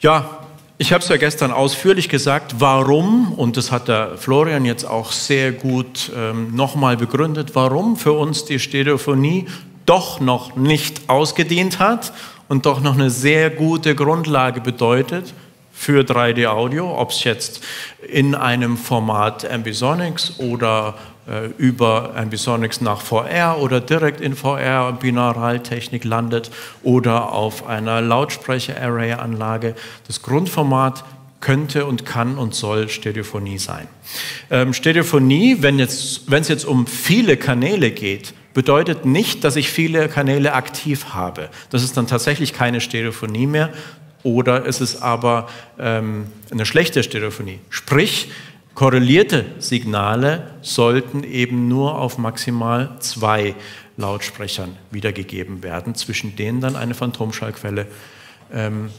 Ja, ich habe es ja gestern ausführlich gesagt, warum, und das hat der Florian jetzt auch sehr gut ähm, nochmal begründet, warum für uns die Stereophonie doch noch nicht ausgedient hat und doch noch eine sehr gute Grundlage bedeutet für 3D-Audio, ob es jetzt in einem Format Ambisonics oder über Ambisonics nach VR oder direkt in VR Binauraltechnik landet oder auf einer Lautsprecher-Array-Anlage. Das Grundformat könnte und kann und soll Stereophonie sein. Ähm, Stereophonie, wenn es jetzt um viele Kanäle geht, bedeutet nicht, dass ich viele Kanäle aktiv habe. Das ist dann tatsächlich keine Stereophonie mehr oder es ist aber ähm, eine schlechte Stereophonie. Sprich, korrelierte Signale sollten eben nur auf maximal zwei Lautsprechern wiedergegeben werden, zwischen denen dann eine Phantomschallquelle ähm,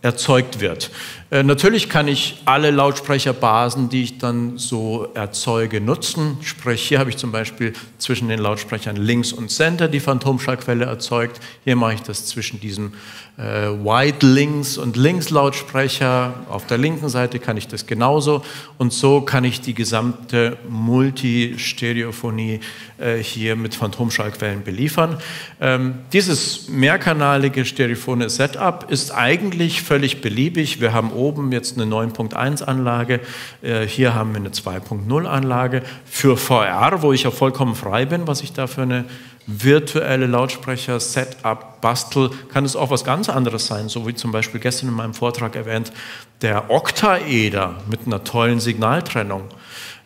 erzeugt wird. Äh, natürlich kann ich alle Lautsprecherbasen, die ich dann so erzeuge, nutzen. Sprich, hier habe ich zum Beispiel zwischen den Lautsprechern links und center die Phantomschallquelle erzeugt. Hier mache ich das zwischen diesem äh, Wide Links und Links Lautsprecher. Auf der linken Seite kann ich das genauso. Und so kann ich die gesamte Multistereophonie äh, hier mit Phantomschallquellen beliefern. Ähm, dieses mehrkanalige stereophone Setup ist eigentlich völlig beliebig. Wir haben oben jetzt eine 9.1 Anlage, äh, hier haben wir eine 2.0 Anlage für VR, wo ich ja vollkommen frei bin, was ich da für eine virtuelle Lautsprecher-Setup bastel, kann es auch was ganz anderes sein, so wie zum Beispiel gestern in meinem Vortrag erwähnt, der Oktaeder mit einer tollen Signaltrennung.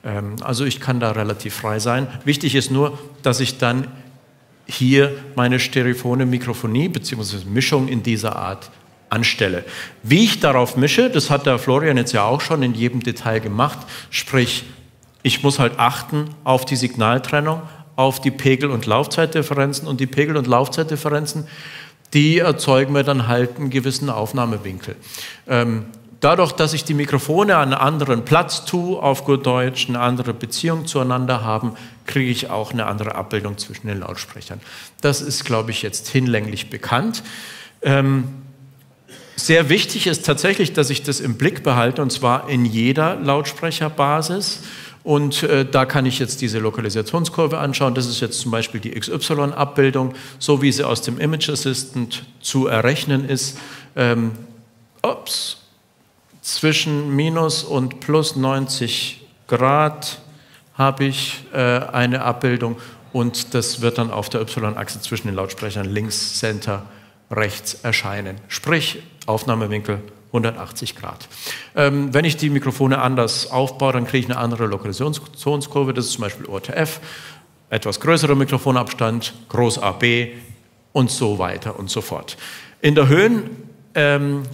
Ähm, also ich kann da relativ frei sein. Wichtig ist nur, dass ich dann hier meine stereophone Mikrofonie bzw. Mischung in dieser Art anstelle. Wie ich darauf mische, das hat der Florian jetzt ja auch schon in jedem Detail gemacht, sprich, ich muss halt achten auf die Signaltrennung, auf die Pegel- und Laufzeitdifferenzen und die Pegel- und Laufzeitdifferenzen, die erzeugen mir dann halt einen gewissen Aufnahmewinkel. Ähm, dadurch, dass ich die Mikrofone an einen anderen Platz tue, auf gut Deutsch, eine andere Beziehung zueinander haben, kriege ich auch eine andere Abbildung zwischen den Lautsprechern. Das ist, glaube ich, jetzt hinlänglich bekannt. Ähm, sehr wichtig ist tatsächlich, dass ich das im Blick behalte, und zwar in jeder Lautsprecherbasis. Und äh, da kann ich jetzt diese Lokalisationskurve anschauen. Das ist jetzt zum Beispiel die XY-Abbildung, so wie sie aus dem Image Assistant zu errechnen ist. Ähm, ups, zwischen minus und plus 90 Grad habe ich äh, eine Abbildung und das wird dann auf der Y-Achse zwischen den Lautsprechern links, Center, rechts erscheinen. Sprich, Aufnahmewinkel 180 Grad. Ähm, wenn ich die Mikrofone anders aufbaue, dann kriege ich eine andere Lokalisationskurve. Das ist zum Beispiel ORTF, etwas größerer Mikrofonabstand, Groß AB und so weiter und so fort. In der Höhendomain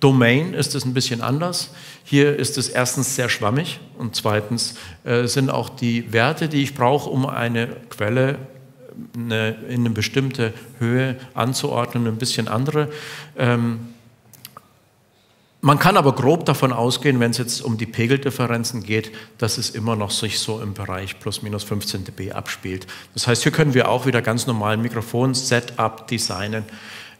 ähm, ist es ein bisschen anders. Hier ist es erstens sehr schwammig und zweitens äh, sind auch die Werte, die ich brauche, um eine Quelle eine, in eine bestimmte Höhe anzuordnen, ein bisschen andere. Ähm, man kann aber grob davon ausgehen, wenn es jetzt um die Pegeldifferenzen geht, dass es immer noch sich so im Bereich plus minus 15 dB abspielt. Das heißt, hier können wir auch wieder ganz normal Mikrofon-Setup designen,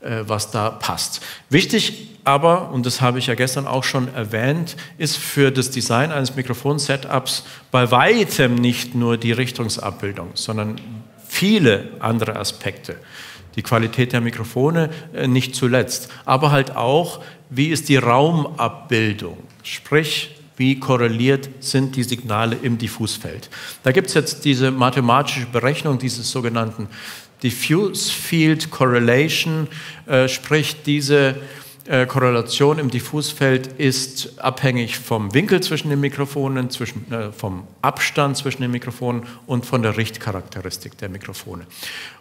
äh, was da passt. Wichtig aber, und das habe ich ja gestern auch schon erwähnt, ist für das Design eines Mikrofon-Setups bei weitem nicht nur die Richtungsabbildung, sondern viele andere Aspekte. Die Qualität der Mikrofone äh, nicht zuletzt, aber halt auch, wie ist die Raumabbildung, sprich, wie korreliert sind die Signale im Diffusfeld. Da gibt es jetzt diese mathematische Berechnung dieses sogenannten Diffuse Field Correlation, äh, sprich diese äh, Korrelation im Diffusfeld ist abhängig vom Winkel zwischen den Mikrofonen, zwischen, äh, vom Abstand zwischen den Mikrofonen und von der Richtcharakteristik der Mikrofone.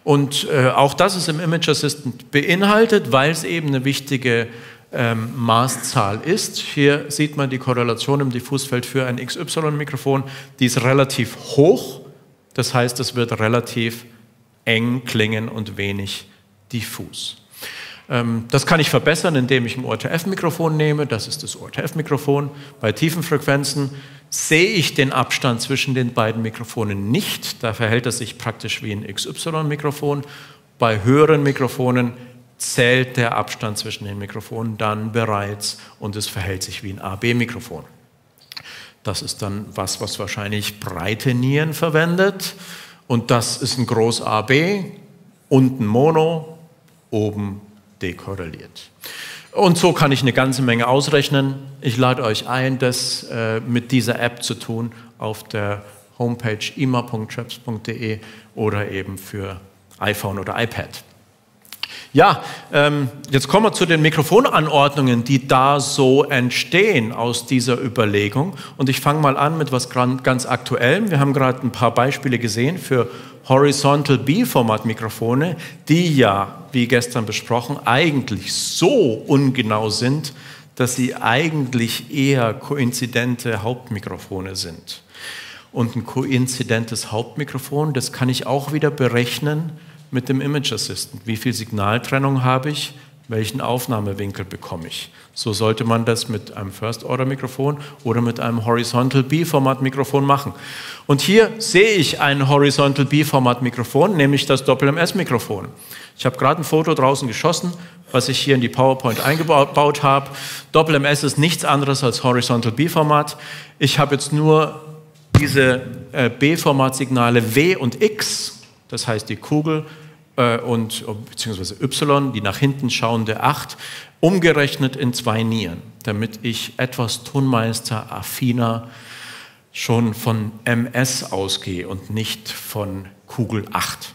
Und äh, auch das ist im Image Assistant beinhaltet, weil es eben eine wichtige ähm, Maßzahl ist. Hier sieht man die Korrelation im Diffusfeld für ein XY-Mikrofon, die ist relativ hoch, das heißt, es wird relativ eng klingen und wenig diffus. Ähm, das kann ich verbessern, indem ich ein ORTF-Mikrofon nehme. Das ist das ORTF-Mikrofon. Bei tiefen Frequenzen sehe ich den Abstand zwischen den beiden Mikrofonen nicht. Da verhält es sich praktisch wie ein XY-Mikrofon. Bei höheren Mikrofonen zählt der Abstand zwischen den Mikrofonen dann bereits und es verhält sich wie ein AB-Mikrofon. Das ist dann was, was wahrscheinlich breite Nieren verwendet und das ist ein Groß AB, unten Mono, oben dekorreliert. Und so kann ich eine ganze Menge ausrechnen. Ich lade euch ein, das äh, mit dieser App zu tun auf der Homepage ima.traps.de oder eben für iPhone oder iPad. Ja, ähm, jetzt kommen wir zu den Mikrofonanordnungen, die da so entstehen aus dieser Überlegung. Und ich fange mal an mit was ganz Aktuellem. Wir haben gerade ein paar Beispiele gesehen für Horizontal B-Format-Mikrofone, die ja, wie gestern besprochen, eigentlich so ungenau sind, dass sie eigentlich eher koinzidente Hauptmikrofone sind. Und ein koinzidentes Hauptmikrofon, das kann ich auch wieder berechnen mit dem Image Assistant. Wie viel Signaltrennung habe ich? Welchen Aufnahmewinkel bekomme ich? So sollte man das mit einem First-Order-Mikrofon oder mit einem Horizontal B-Format-Mikrofon machen. Und hier sehe ich ein Horizontal B-Format-Mikrofon, nämlich das Doppel-MS-Mikrofon. Ich habe gerade ein Foto draußen geschossen, was ich hier in die PowerPoint eingebaut habe. Doppel-MS ist nichts anderes als Horizontal B-Format. Ich habe jetzt nur diese äh, B-Format-Signale W und X, das heißt die Kugel äh, und beziehungsweise Y, die nach hinten schauende 8, umgerechnet in zwei Nieren, damit ich etwas Tonmeister affiner schon von MS ausgehe und nicht von Kugel 8.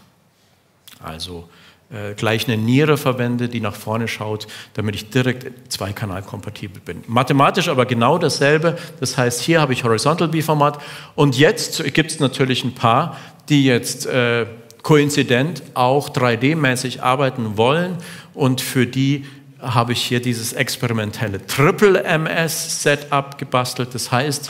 Also äh, gleich eine Niere verwende, die nach vorne schaut, damit ich direkt zweikanalkompatibel bin. Mathematisch aber genau dasselbe. Das heißt, hier habe ich Horizontal B-Format und jetzt gibt es natürlich ein paar, die jetzt äh, koinzident auch 3D-mäßig arbeiten wollen und für die habe ich hier dieses experimentelle Triple MS Setup gebastelt. Das heißt,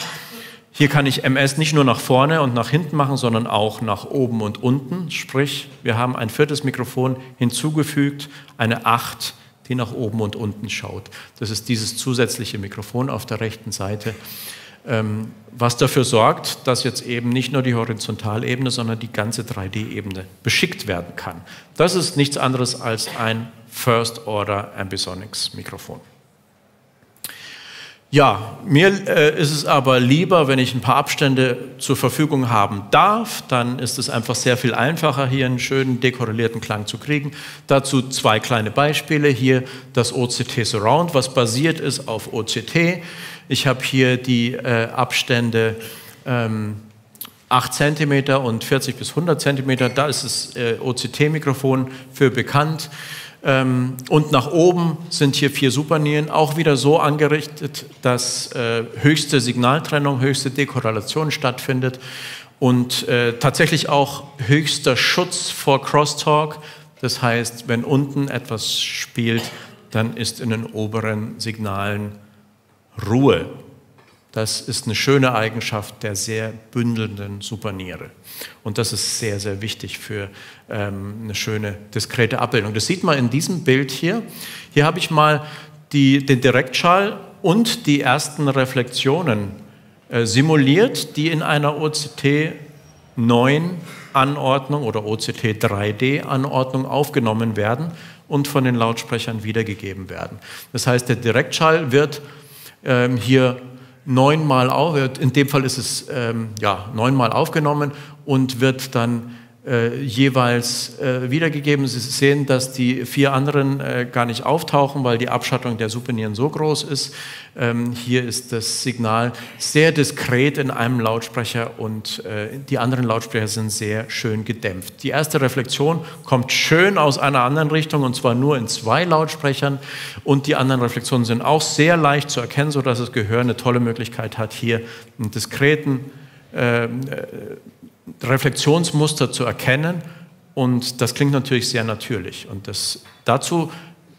hier kann ich MS nicht nur nach vorne und nach hinten machen, sondern auch nach oben und unten. Sprich, wir haben ein viertes Mikrofon hinzugefügt, eine 8, die nach oben und unten schaut. Das ist dieses zusätzliche Mikrofon auf der rechten Seite. Ähm, was dafür sorgt, dass jetzt eben nicht nur die Horizontalebene, sondern die ganze 3D-Ebene beschickt werden kann. Das ist nichts anderes als ein First Order Ambisonics Mikrofon. Ja, mir äh, ist es aber lieber, wenn ich ein paar Abstände zur Verfügung haben darf, dann ist es einfach sehr viel einfacher, hier einen schönen dekorrelierten Klang zu kriegen. Dazu zwei kleine Beispiele. Hier das OCT Surround, was basiert ist auf OCT. Ich habe hier die äh, Abstände ähm, 8 cm und 40 bis 100 cm. Da ist das äh, OCT-Mikrofon für bekannt. Ähm, und nach oben sind hier vier Supernieren, auch wieder so angerichtet, dass äh, höchste Signaltrennung, höchste Dekorrelation stattfindet und äh, tatsächlich auch höchster Schutz vor Crosstalk. Das heißt, wenn unten etwas spielt, dann ist in den oberen Signalen Ruhe. Das ist eine schöne Eigenschaft der sehr bündelnden Superniere. Und das ist sehr, sehr wichtig für ähm, eine schöne, diskrete Abbildung. Das sieht man in diesem Bild hier. Hier habe ich mal die, den Direktschall und die ersten Reflexionen äh, simuliert, die in einer OCT 9 Anordnung oder OCT 3D Anordnung aufgenommen werden und von den Lautsprechern wiedergegeben werden. Das heißt, der Direktschall wird ähm, hier neunmal auf, in dem Fall ist es ähm, ja, neunmal aufgenommen und wird dann äh, jeweils äh, wiedergegeben. Sie sehen, dass die vier anderen äh, gar nicht auftauchen, weil die Abschattung der Supernieren so groß ist. Ähm, hier ist das Signal sehr diskret in einem Lautsprecher und äh, die anderen Lautsprecher sind sehr schön gedämpft. Die erste Reflexion kommt schön aus einer anderen Richtung und zwar nur in zwei Lautsprechern und die anderen Reflexionen sind auch sehr leicht zu erkennen, sodass das Gehör eine tolle Möglichkeit hat, hier einen diskreten ähm, äh, Reflexionsmuster zu erkennen. Und das klingt natürlich sehr natürlich. Und das, dazu,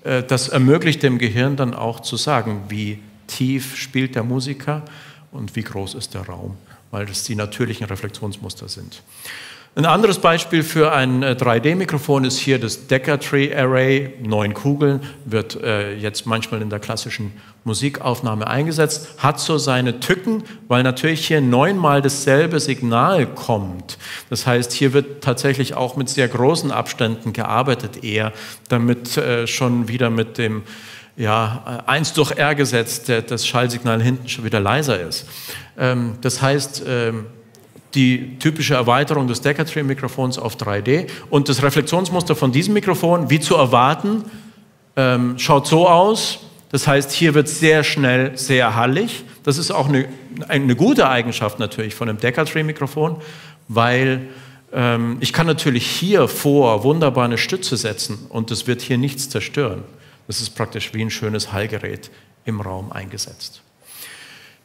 äh, das ermöglicht dem Gehirn dann auch zu sagen, wie tief spielt der Musiker und wie groß ist der Raum, weil das die natürlichen Reflexionsmuster sind. Ein anderes Beispiel für ein 3D-Mikrofon äh, ist hier das Decker Tree Array, neun Kugeln, wird äh, jetzt manchmal in der klassischen Musikaufnahme eingesetzt, hat so seine Tücken, weil natürlich hier neunmal dasselbe Signal kommt. Das heißt, hier wird tatsächlich auch mit sehr großen Abständen gearbeitet, eher damit äh, schon wieder mit dem ja, 1 äh, durch R gesetzt, das Schallsignal hinten schon wieder leiser ist. Ähm, das heißt, ähm, die typische Erweiterung des Decatree-Mikrofons auf 3D. Und das Reflexionsmuster von diesem Mikrofon, wie zu erwarten, ähm, schaut so aus. Das heißt, hier wird sehr schnell sehr hallig. Das ist auch eine, eine gute Eigenschaft natürlich von einem Decatree-Mikrofon, weil ähm, ich kann natürlich hier vor wunderbar eine Stütze setzen und es wird hier nichts zerstören. Das ist praktisch wie ein schönes Hallgerät im Raum eingesetzt.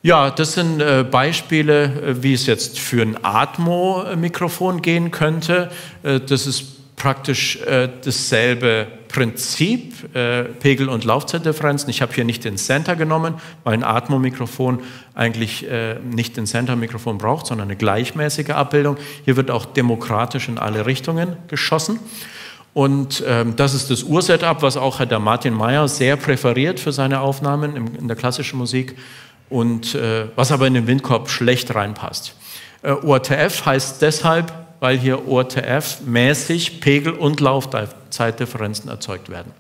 Ja, das sind äh, Beispiele, äh, wie es jetzt für ein Atmo-Mikrofon gehen könnte. Äh, das ist praktisch dasselbe Prinzip, Pegel- und Laufzeitdifferenzen. Ich habe hier nicht den Center genommen, weil ein Atmo-Mikrofon eigentlich nicht den Center-Mikrofon braucht, sondern eine gleichmäßige Abbildung. Hier wird auch demokratisch in alle Richtungen geschossen. Und ähm, das ist das Ursetup, was auch Herr Martin Mayer sehr präferiert für seine Aufnahmen in der klassischen Musik und äh, was aber in den Windkorb schlecht reinpasst. Äh, ORTF heißt deshalb, weil hier ORTF-mäßig Pegel- und Laufzeitdifferenzen erzeugt werden.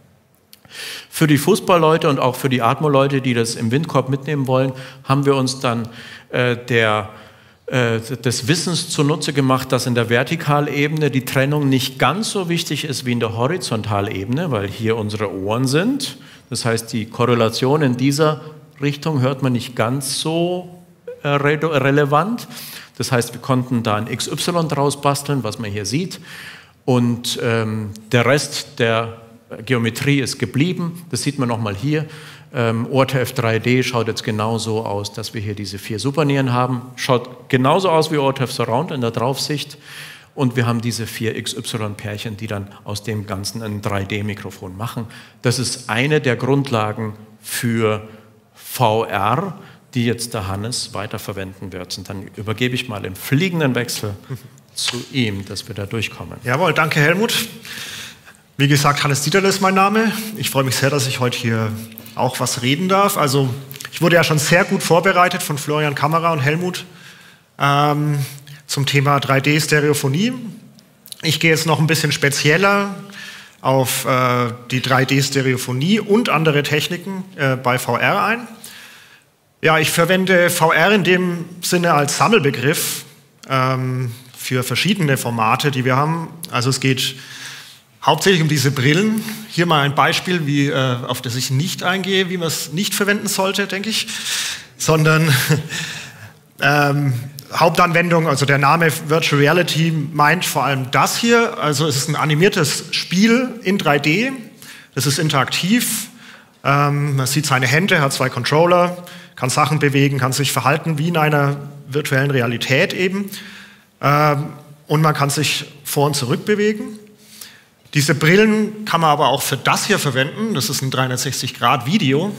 Für die Fußballleute und auch für die Atmo-Leute, die das im Windkorb mitnehmen wollen, haben wir uns dann äh, der, äh, des Wissens zunutze gemacht, dass in der Vertikalebene die Trennung nicht ganz so wichtig ist wie in der Horizontalebene, weil hier unsere Ohren sind. Das heißt, die Korrelation in dieser Richtung hört man nicht ganz so äh, relevant. Das heißt, wir konnten da ein XY draus basteln, was man hier sieht. Und ähm, der Rest der Geometrie ist geblieben. Das sieht man nochmal hier. Ähm, ORTF 3D schaut jetzt genauso aus, dass wir hier diese vier Supernieren haben. Schaut genauso aus wie ORTF Surround in der Draufsicht. Und wir haben diese vier XY-Pärchen, die dann aus dem Ganzen ein 3D-Mikrofon machen. Das ist eine der Grundlagen für VR, die jetzt der Hannes weiterverwenden wird. Und dann übergebe ich mal im fliegenden Wechsel zu ihm, dass wir da durchkommen. Jawohl, danke Helmut. Wie gesagt, Hannes Dieterle ist mein Name. Ich freue mich sehr, dass ich heute hier auch was reden darf. Also ich wurde ja schon sehr gut vorbereitet von Florian Kamera und Helmut ähm, zum Thema 3D-Stereophonie. Ich gehe jetzt noch ein bisschen spezieller auf äh, die 3D-Stereophonie und andere Techniken äh, bei VR ein. Ja, ich verwende VR in dem Sinne als Sammelbegriff ähm, für verschiedene Formate, die wir haben. Also es geht hauptsächlich um diese Brillen. Hier mal ein Beispiel, wie, äh, auf das ich nicht eingehe, wie man es nicht verwenden sollte, denke ich, sondern ähm, Hauptanwendung, also der Name Virtual Reality meint vor allem das hier. Also es ist ein animiertes Spiel in 3D. Das ist interaktiv. Ähm, man sieht seine Hände, hat zwei Controller kann Sachen bewegen, kann sich verhalten wie in einer virtuellen Realität eben. Ähm, und man kann sich vor und zurück bewegen. Diese Brillen kann man aber auch für das hier verwenden. Das ist ein 360-Grad-Video.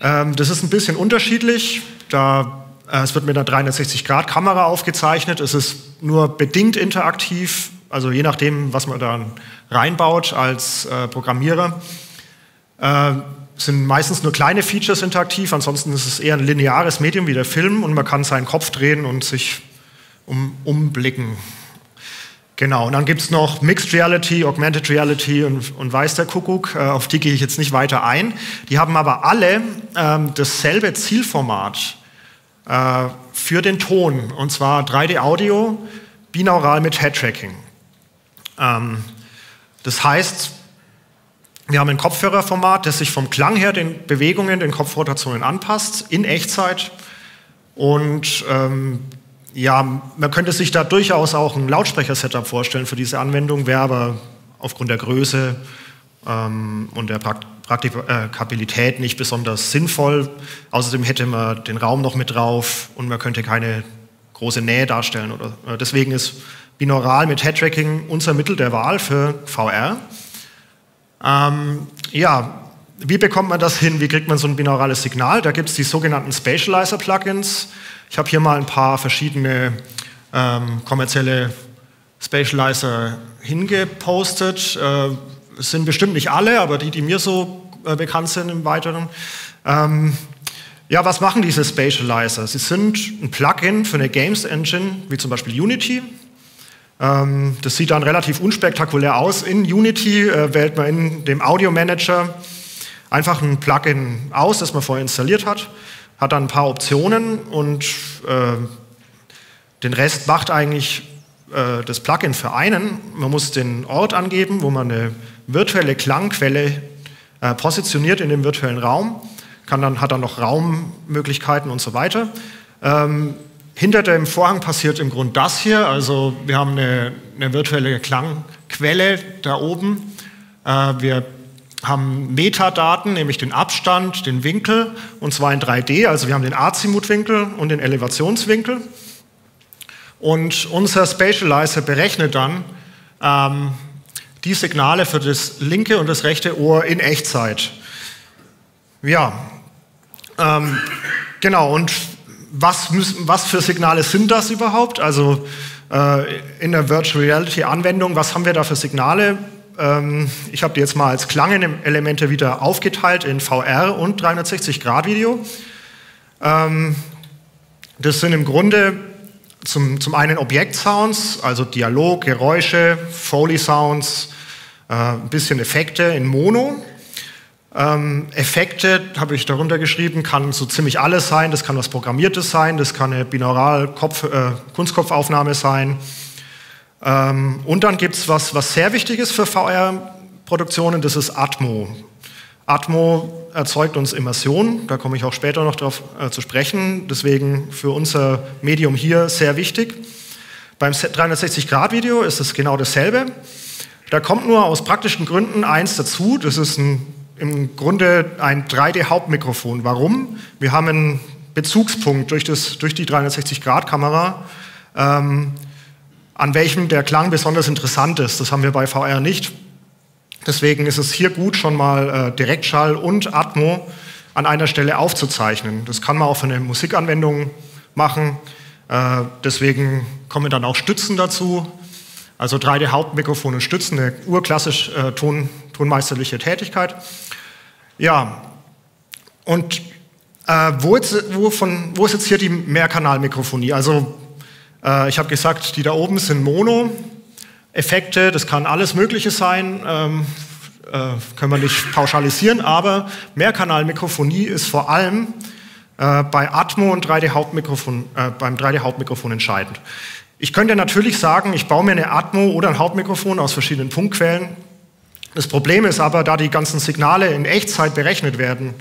Ähm, das ist ein bisschen unterschiedlich. Da, äh, es wird mit einer 360-Grad-Kamera aufgezeichnet. Es ist nur bedingt interaktiv, also je nachdem, was man da reinbaut als äh, Programmierer. Sind meistens nur kleine Features interaktiv, ansonsten ist es eher ein lineares Medium wie der Film und man kann seinen Kopf drehen und sich um, umblicken. Genau, und dann gibt es noch Mixed Reality, Augmented Reality und, und weiß der Kuckuck, äh, auf die gehe ich jetzt nicht weiter ein. Die haben aber alle ähm, dasselbe Zielformat äh, für den Ton, und zwar 3D-Audio, binaural mit Head-Tracking. Ähm, das heißt, wir haben ein Kopfhörerformat, das sich vom Klang her den Bewegungen, den Kopfrotationen anpasst, in Echtzeit. Und ähm, ja, man könnte sich da durchaus auch ein Lautsprecher-Setup vorstellen für diese Anwendung, wäre aber aufgrund der Größe ähm, und der Praktikabilität nicht besonders sinnvoll. Außerdem hätte man den Raum noch mit drauf und man könnte keine große Nähe darstellen. Oder, äh, deswegen ist binaural mit Head-Tracking unser Mittel der Wahl für VR. Ähm, ja, wie bekommt man das hin? Wie kriegt man so ein binaurales Signal? Da gibt es die sogenannten Spatializer-Plugins. Ich habe hier mal ein paar verschiedene ähm, kommerzielle Spatializer hingepostet. Äh, es sind bestimmt nicht alle, aber die, die mir so äh, bekannt sind im Weiteren. Ähm, ja, was machen diese Spatializer? Sie sind ein Plugin für eine Games Engine, wie zum Beispiel Unity. Ähm, das sieht dann relativ unspektakulär aus. In Unity äh, wählt man in dem Audio Manager einfach ein Plugin aus, das man vorher installiert hat, hat dann ein paar Optionen und äh, den Rest macht eigentlich äh, das Plugin für einen. Man muss den Ort angeben, wo man eine virtuelle Klangquelle äh, positioniert in dem virtuellen Raum, kann dann, hat dann noch Raummöglichkeiten und so weiter. Ähm, hinter dem Vorhang passiert im Grunde das hier. Also wir haben eine, eine virtuelle Klangquelle da oben. Äh, wir haben Metadaten, nämlich den Abstand, den Winkel, und zwar in 3D. Also wir haben den Azimutwinkel und den Elevationswinkel. Und unser Spatializer berechnet dann ähm, die Signale für das linke und das rechte Ohr in Echtzeit. Ja, ähm, genau. Und was, müssen, was für Signale sind das überhaupt? Also äh, in der Virtual Reality Anwendung, was haben wir da für Signale? Ähm, ich habe die jetzt mal als Klangelemente wieder aufgeteilt in VR und 360-Grad-Video. Ähm, das sind im Grunde zum, zum einen Objektsounds, also Dialog, Geräusche, Foley-Sounds, äh, ein bisschen Effekte in Mono. Ähm, Effekte, habe ich darunter geschrieben, kann so ziemlich alles sein. Das kann was Programmiertes sein, das kann eine Binaural-Kunstkopfaufnahme äh, sein. Ähm, und dann gibt es was, was sehr wichtig ist für VR-Produktionen, das ist Atmo. Atmo erzeugt uns Immersion, da komme ich auch später noch darauf äh, zu sprechen, deswegen für unser Medium hier sehr wichtig. Beim 360-Grad-Video ist es genau dasselbe. Da kommt nur aus praktischen Gründen eins dazu, das ist ein, im Grunde ein 3D-Hauptmikrofon. Warum? Wir haben einen Bezugspunkt durch, das, durch die 360-Grad-Kamera, ähm, an welchem der Klang besonders interessant ist. Das haben wir bei VR nicht. Deswegen ist es hier gut, schon mal äh, Direktschall und Atmo an einer Stelle aufzuzeichnen. Das kann man auch für eine Musikanwendung machen. Äh, deswegen kommen dann auch Stützen dazu. Also 3D-Hauptmikrofone stützen, eine urklassisch äh, Ton, tonmeisterliche Tätigkeit. Ja, und äh, wo, jetzt, wo, von, wo ist jetzt hier die Mehrkanalmikrofonie? Also äh, ich habe gesagt, die da oben sind Mono. Effekte, das kann alles Mögliche sein, ähm, äh, können wir nicht pauschalisieren, aber Mehrkanalmikrofonie ist vor allem äh, bei Atmo und 3D-Hauptmikrofon, äh, beim 3D-Hauptmikrofon entscheidend. Ich könnte natürlich sagen, ich baue mir eine Atmo oder ein Hauptmikrofon aus verschiedenen Punktquellen. Das Problem ist aber, da die ganzen Signale in Echtzeit berechnet werden,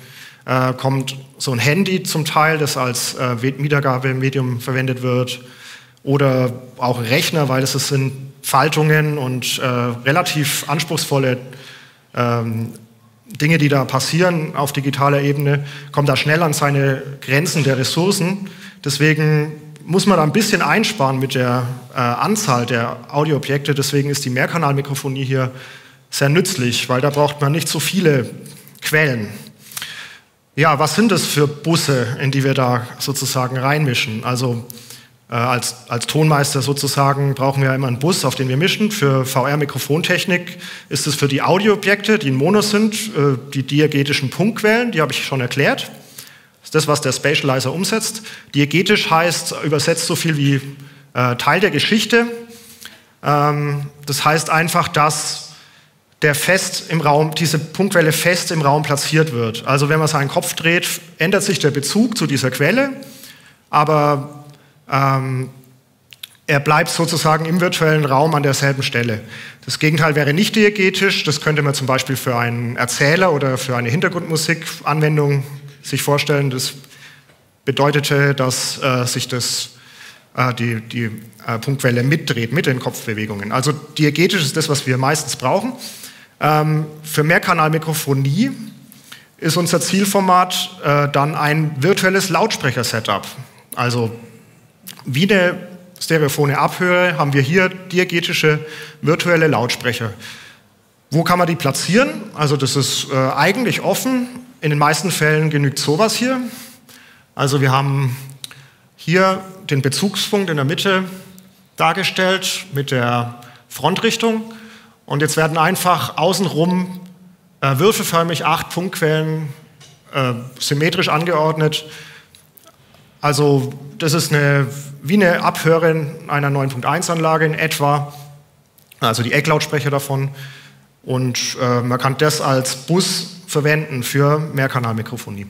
äh, kommt so ein Handy zum Teil, das als äh, Wiedergabemedium verwendet wird, oder auch Rechner, weil es sind Faltungen und äh, relativ anspruchsvolle ähm, Dinge, die da passieren auf digitaler Ebene, kommt da schnell an seine Grenzen der Ressourcen. Deswegen muss man da ein bisschen einsparen mit der äh, Anzahl der Audioobjekte. Deswegen ist die Mehrkanalmikrofonie hier sehr nützlich, weil da braucht man nicht so viele Quellen. Ja, was sind das für Busse, in die wir da sozusagen reinmischen? Also äh, als, als Tonmeister sozusagen brauchen wir immer einen Bus, auf den wir mischen. Für VR-Mikrofontechnik ist es für die Audioobjekte, die in Mono sind, äh, die diegetischen Punktquellen, die habe ich schon erklärt. Das ist das, was der Spatializer umsetzt. Diegetisch heißt übersetzt so viel wie äh, Teil der Geschichte. Ähm, das heißt einfach, dass der fest im Raum, diese Punktquelle fest im Raum platziert wird. Also wenn man seinen Kopf dreht, ändert sich der Bezug zu dieser Quelle, aber ähm, er bleibt sozusagen im virtuellen Raum an derselben Stelle. Das Gegenteil wäre nicht diegetisch. Das könnte man zum Beispiel für einen Erzähler oder für eine Hintergrundmusikanwendung sich vorstellen. Das bedeutete, dass äh, sich das, äh, die, die äh, Punktwelle mitdreht mit den Kopfbewegungen. Also diegetisch ist das, was wir meistens brauchen. Ähm, für Mehrkanalmikrofonie ist unser Zielformat äh, dann ein virtuelles Lautsprecher-Setup. Also wie eine stereophone Abhöre haben wir hier diegetische virtuelle Lautsprecher. Wo kann man die platzieren? Also das ist äh, eigentlich offen. In den meisten Fällen genügt sowas hier. Also wir haben hier den Bezugspunkt in der Mitte, dargestellt mit der Frontrichtung. Und jetzt werden einfach außenrum äh, würfelförmig acht Punktquellen äh, symmetrisch angeordnet. Also das ist eine, wie eine Abhöre einer 9.1-Anlage in etwa, also die Ecklautsprecher davon. Und äh, man kann das als Bus verwenden für Mehrkanalmikrofonie.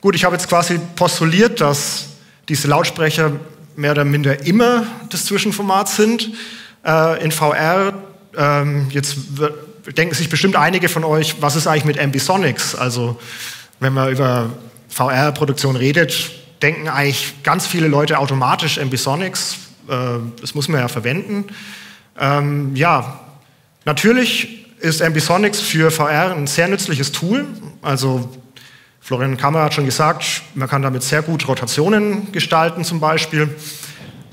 Gut, ich habe jetzt quasi postuliert, dass diese Lautsprecher mehr oder minder immer das Zwischenformat sind. Äh, in VR, ähm, jetzt denken sich bestimmt einige von euch, was ist eigentlich mit Ambisonics? Also wenn man über VR-Produktion redet, denken eigentlich ganz viele Leute automatisch Ambisonics. Äh, das muss man ja verwenden. Ähm, ja, natürlich ist Ambisonics für VR ein sehr nützliches Tool. Also Florian Kammer hat schon gesagt, man kann damit sehr gut Rotationen gestalten zum Beispiel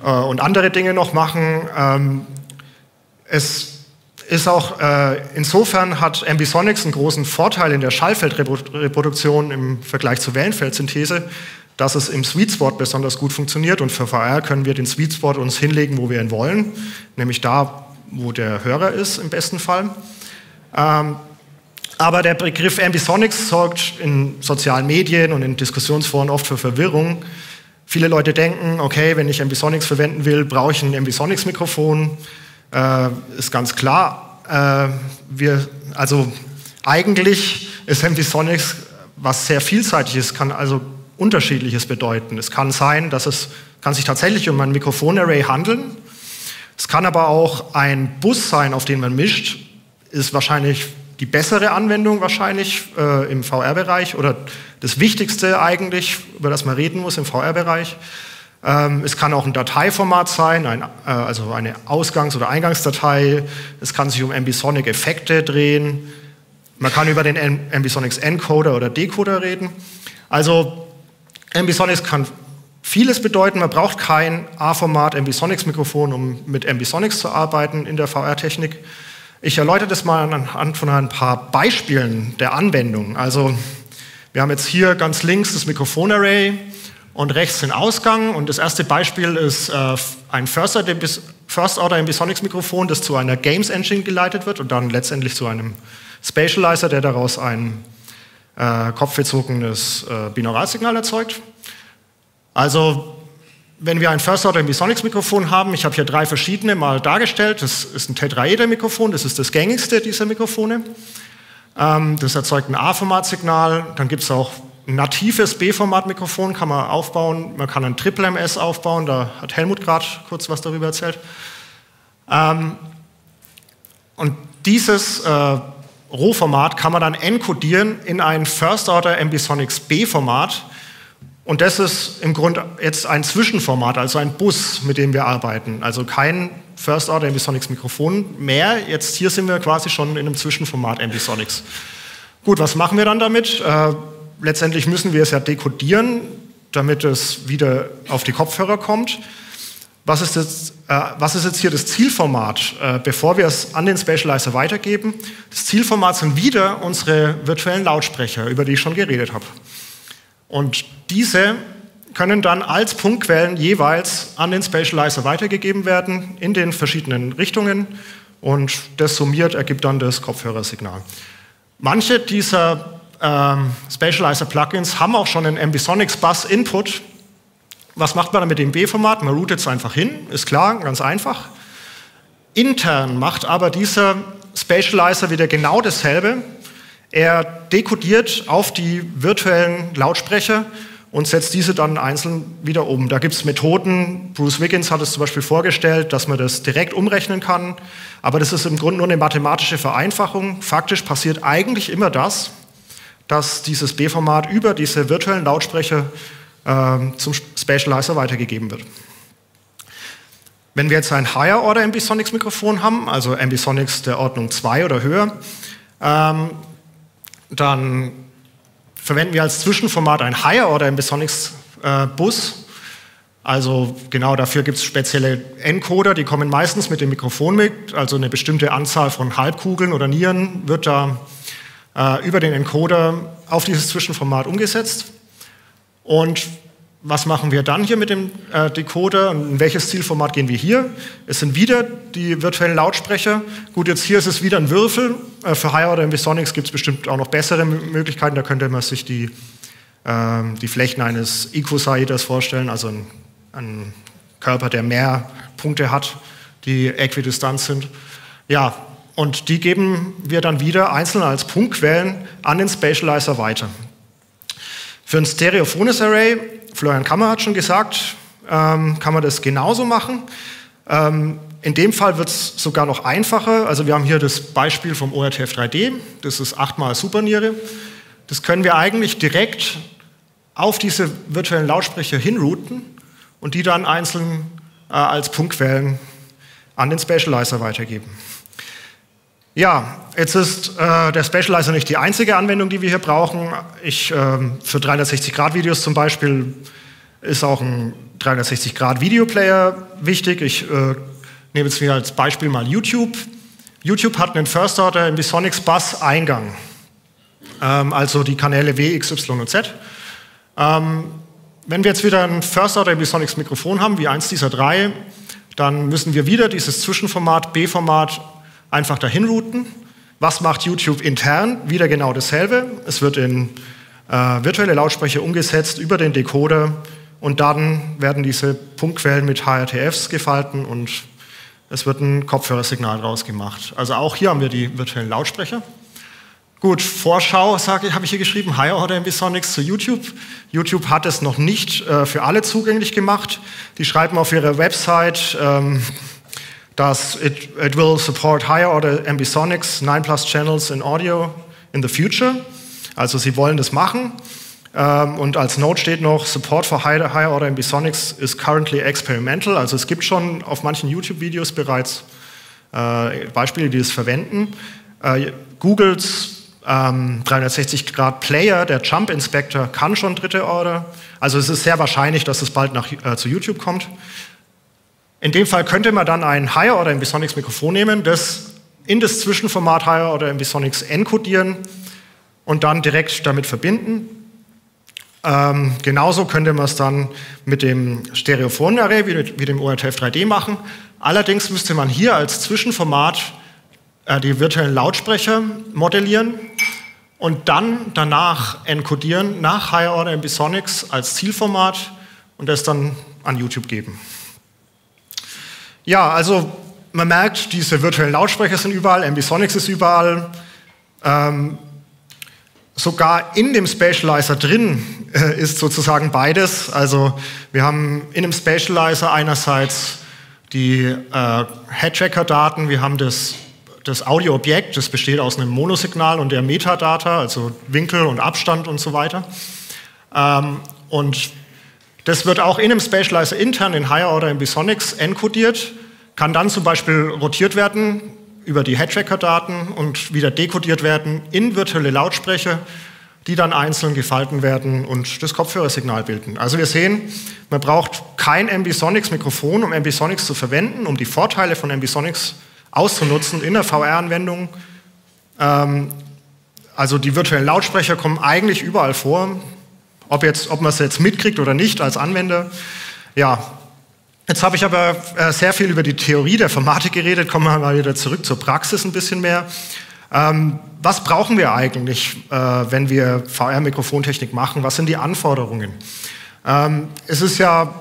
äh, und andere Dinge noch machen. Ähm, es ist auch, äh, insofern hat Ambisonics einen großen Vorteil in der Schallfeldreproduktion im Vergleich zur Wellenfeldsynthese, dass es im Sweet Spot besonders gut funktioniert und für VR können wir den Sweet Spot uns hinlegen, wo wir ihn wollen, nämlich da, wo der Hörer ist im besten Fall. Ähm, aber der Begriff Ambisonics sorgt in sozialen Medien und in Diskussionsforen oft für Verwirrung. Viele Leute denken, okay, wenn ich Ambisonics verwenden will, brauche ich ein Ambisonics-Mikrofon. Äh, ist ganz klar. Äh, wir, also eigentlich ist Ambisonics was sehr vielseitig ist, kann also unterschiedliches bedeuten. Es kann sein, dass es kann sich tatsächlich um ein Mikrofonarray handeln. Es kann aber auch ein Bus sein, auf den man mischt. Ist wahrscheinlich die bessere Anwendung wahrscheinlich äh, im VR-Bereich oder das Wichtigste eigentlich, über das man reden muss im VR-Bereich. Ähm, es kann auch ein Dateiformat sein, ein, äh, also eine Ausgangs- oder Eingangsdatei. Es kann sich um Ambisonic-Effekte drehen. Man kann über den Ambisonics Encoder oder Decoder reden. Also Ambisonics kann vieles bedeuten. Man braucht kein A-Format Ambisonics-Mikrofon, um mit Ambisonics zu arbeiten in der VR-Technik. Ich erläutere das mal anhand von ein paar Beispielen der Anwendung. Also wir haben jetzt hier ganz links das Mikrofonarray und rechts den Ausgang. Und das erste Beispiel ist äh, ein First-Order Ambisonics-Mikrofon, das zu einer Games Engine geleitet wird und dann letztendlich zu einem Spatializer, der daraus ein äh, kopfbezogenes äh, Binauralsignal erzeugt. Also wenn wir ein First-Order Ambisonics-Mikrofon haben, ich habe hier drei verschiedene mal dargestellt, das ist ein Tetraeder-Mikrofon, das ist das gängigste dieser Mikrofone. Ähm, das erzeugt ein A-Format-Signal, dann gibt es auch natives B-Format-Mikrofon, kann man aufbauen, man kann ein Triple MS aufbauen, da hat Helmut gerade kurz was darüber erzählt. Ähm, und dieses äh, Rohformat kann man dann encodieren in ein First-Order Ambisonics B-Format. Und das ist im Grunde jetzt ein Zwischenformat, also ein Bus, mit dem wir arbeiten. Also kein First-Order Ambisonics Mikrofon mehr. Jetzt hier sind wir quasi schon in einem Zwischenformat Ambisonics. Gut, was machen wir dann damit? Äh, letztendlich müssen wir es ja dekodieren, damit es wieder auf die Kopfhörer kommt. Was ist jetzt, äh, was ist jetzt hier das Zielformat, äh, bevor wir es an den Specializer weitergeben? Das Zielformat sind wieder unsere virtuellen Lautsprecher, über die ich schon geredet habe. Und diese können dann als Punktquellen jeweils an den Specializer weitergegeben werden in den verschiedenen Richtungen und das summiert ergibt dann das Kopfhörersignal. Manche dieser ähm, Spatializer-Plugins haben auch schon einen Ambisonics Bus Input, was macht man dann mit dem B-Format? Man routet es einfach hin, ist klar, ganz einfach. Intern macht aber dieser Spatializer wieder genau dasselbe. Er dekodiert auf die virtuellen Lautsprecher und setzt diese dann einzeln wieder um. Da gibt es Methoden, Bruce Wiggins hat es zum Beispiel vorgestellt, dass man das direkt umrechnen kann, aber das ist im Grunde nur eine mathematische Vereinfachung. Faktisch passiert eigentlich immer das, dass dieses B-Format über diese virtuellen Lautsprecher ähm, zum Spatializer weitergegeben wird. Wenn wir jetzt ein Higher Order Ambisonics Mikrofon haben, also Ambisonics der Ordnung 2 oder höher, ähm, dann verwenden wir als Zwischenformat ein Higher Order Ambisonics äh. Also genau dafür gibt es spezielle Encoder, die kommen meistens mit dem Mikrofon mit, also eine bestimmte Anzahl von Halbkugeln oder Nieren wird da äh, über den Encoder auf dieses Zwischenformat umgesetzt. Und was machen wir dann hier mit dem äh, Decoder in welches Zielformat gehen wir hier? Es sind wieder die virtuellen Lautsprecher. Gut, jetzt hier ist es wieder ein Würfel. Äh, für Higher Order Ambisonics gibt es bestimmt auch noch bessere Möglichkeiten. Da könnte man sich die, äh, die Flächen eines Icosaeders vorstellen, also ein, ein, Körper, der mehr Punkte hat, die äquidistant sind. Ja, und die geben wir dann wieder einzeln als Punktquellen an den Spatializer weiter. Für ein stereophones Array Florian Kammer hat schon gesagt, ähm, kann man das genauso machen. Ähm, in dem Fall wird es sogar noch einfacher. Also wir haben hier das Beispiel vom ORTF 3D. Das ist achtmal Superniere. Das können wir eigentlich direkt auf diese virtuellen Lautsprecher hinrouten und die dann einzeln äh, als Punktquellen an den Specializer weitergeben. Ja, jetzt ist äh, der Specializer nicht die einzige Anwendung, die wir hier brauchen. Ich, äh, für 360-Grad-Videos zum Beispiel ist auch ein 360-Grad-Videoplayer wichtig. Ich äh, nehme jetzt wieder als Beispiel mal YouTube. YouTube hat einen First-Order Ambisonics Bus-Eingang, ähm, also die Kanäle W, X, Y und Z. Ähm, wenn wir jetzt wieder ein First-Order Ambisonics Mikrofon haben, wie eins dieser drei, dann müssen wir wieder dieses Zwischenformat B-Format einfach dahin routen. Was macht YouTube intern? Wieder genau dasselbe. Es wird in äh, virtuelle Lautsprecher umgesetzt über den Decoder und dann werden diese Punktquellen mit HRTFs gefalten und es wird ein Kopfhörersignal rausgemacht. Also auch hier haben wir die virtuellen Lautsprecher. Gut, Vorschau habe ich hier geschrieben, Higher Order Ambisonics zu YouTube. YouTube hat es noch nicht äh, für alle zugänglich gemacht. Die schreiben auf ihrer Website, ähm, dass it, it will support higher order ambisonics, 9 plus channels in audio in the future. Also sie wollen das machen. Ähm, und als Note steht noch, Support for Higher, higher Order Ambisonics is currently experimental. Also es gibt schon auf manchen YouTube-Videos bereits äh, Beispiele, die es verwenden. Äh, Googles ähm, 360 Grad Player, der Jump Inspector, kann schon dritte Order. Also es ist sehr wahrscheinlich, dass es bald nach, äh, zu YouTube kommt. In dem Fall könnte man dann ein Higher Order Ambisonics Mikrofon nehmen, das in das Zwischenformat Higher Order Ambisonics encodieren und dann direkt damit verbinden. Ähm, genauso könnte man es dann mit dem Stereophon-Array wie, wie, dem ORTF 3D machen. Allerdings müsste man hier als Zwischenformat äh, die virtuellen Lautsprecher modellieren und dann danach encodieren nach Higher Order Ambisonics als Zielformat und das dann an YouTube geben. Ja, also man merkt, diese virtuellen Lautsprecher sind überall, Ambisonics ist überall. Ähm, sogar in dem Spatializer drin äh, ist sozusagen beides. Also wir haben in dem Spatializer einerseits die äh, Headtracker-Daten, wir haben das, das Audio-Objekt, das besteht aus einem Monosignal und der Metadata, also Winkel und Abstand und so weiter. Ähm, und das wird auch in einem Spatializer intern in Higher Order Ambisonics encodiert, kann dann zum Beispiel rotiert werden über die Headtracker-Daten und wieder dekodiert werden in virtuelle Lautsprecher, die dann einzeln gefalten werden und das Kopfhörersignal bilden. Also wir sehen, man braucht kein Ambisonics-Mikrofon, um Ambisonics zu verwenden, um die Vorteile von Ambisonics auszunutzen in der VR-Anwendung. Ähm, also die virtuellen Lautsprecher kommen eigentlich überall vor. Ob, jetzt, ob man es jetzt mitkriegt oder nicht als Anwender, ja. Jetzt habe ich aber äh, sehr viel über die Theorie der Formatik geredet, kommen wir mal wieder zurück zur Praxis ein bisschen mehr. Ähm, was brauchen wir eigentlich, äh, wenn wir VR-Mikrofontechnik machen? Was sind die Anforderungen? Ähm, es ist ja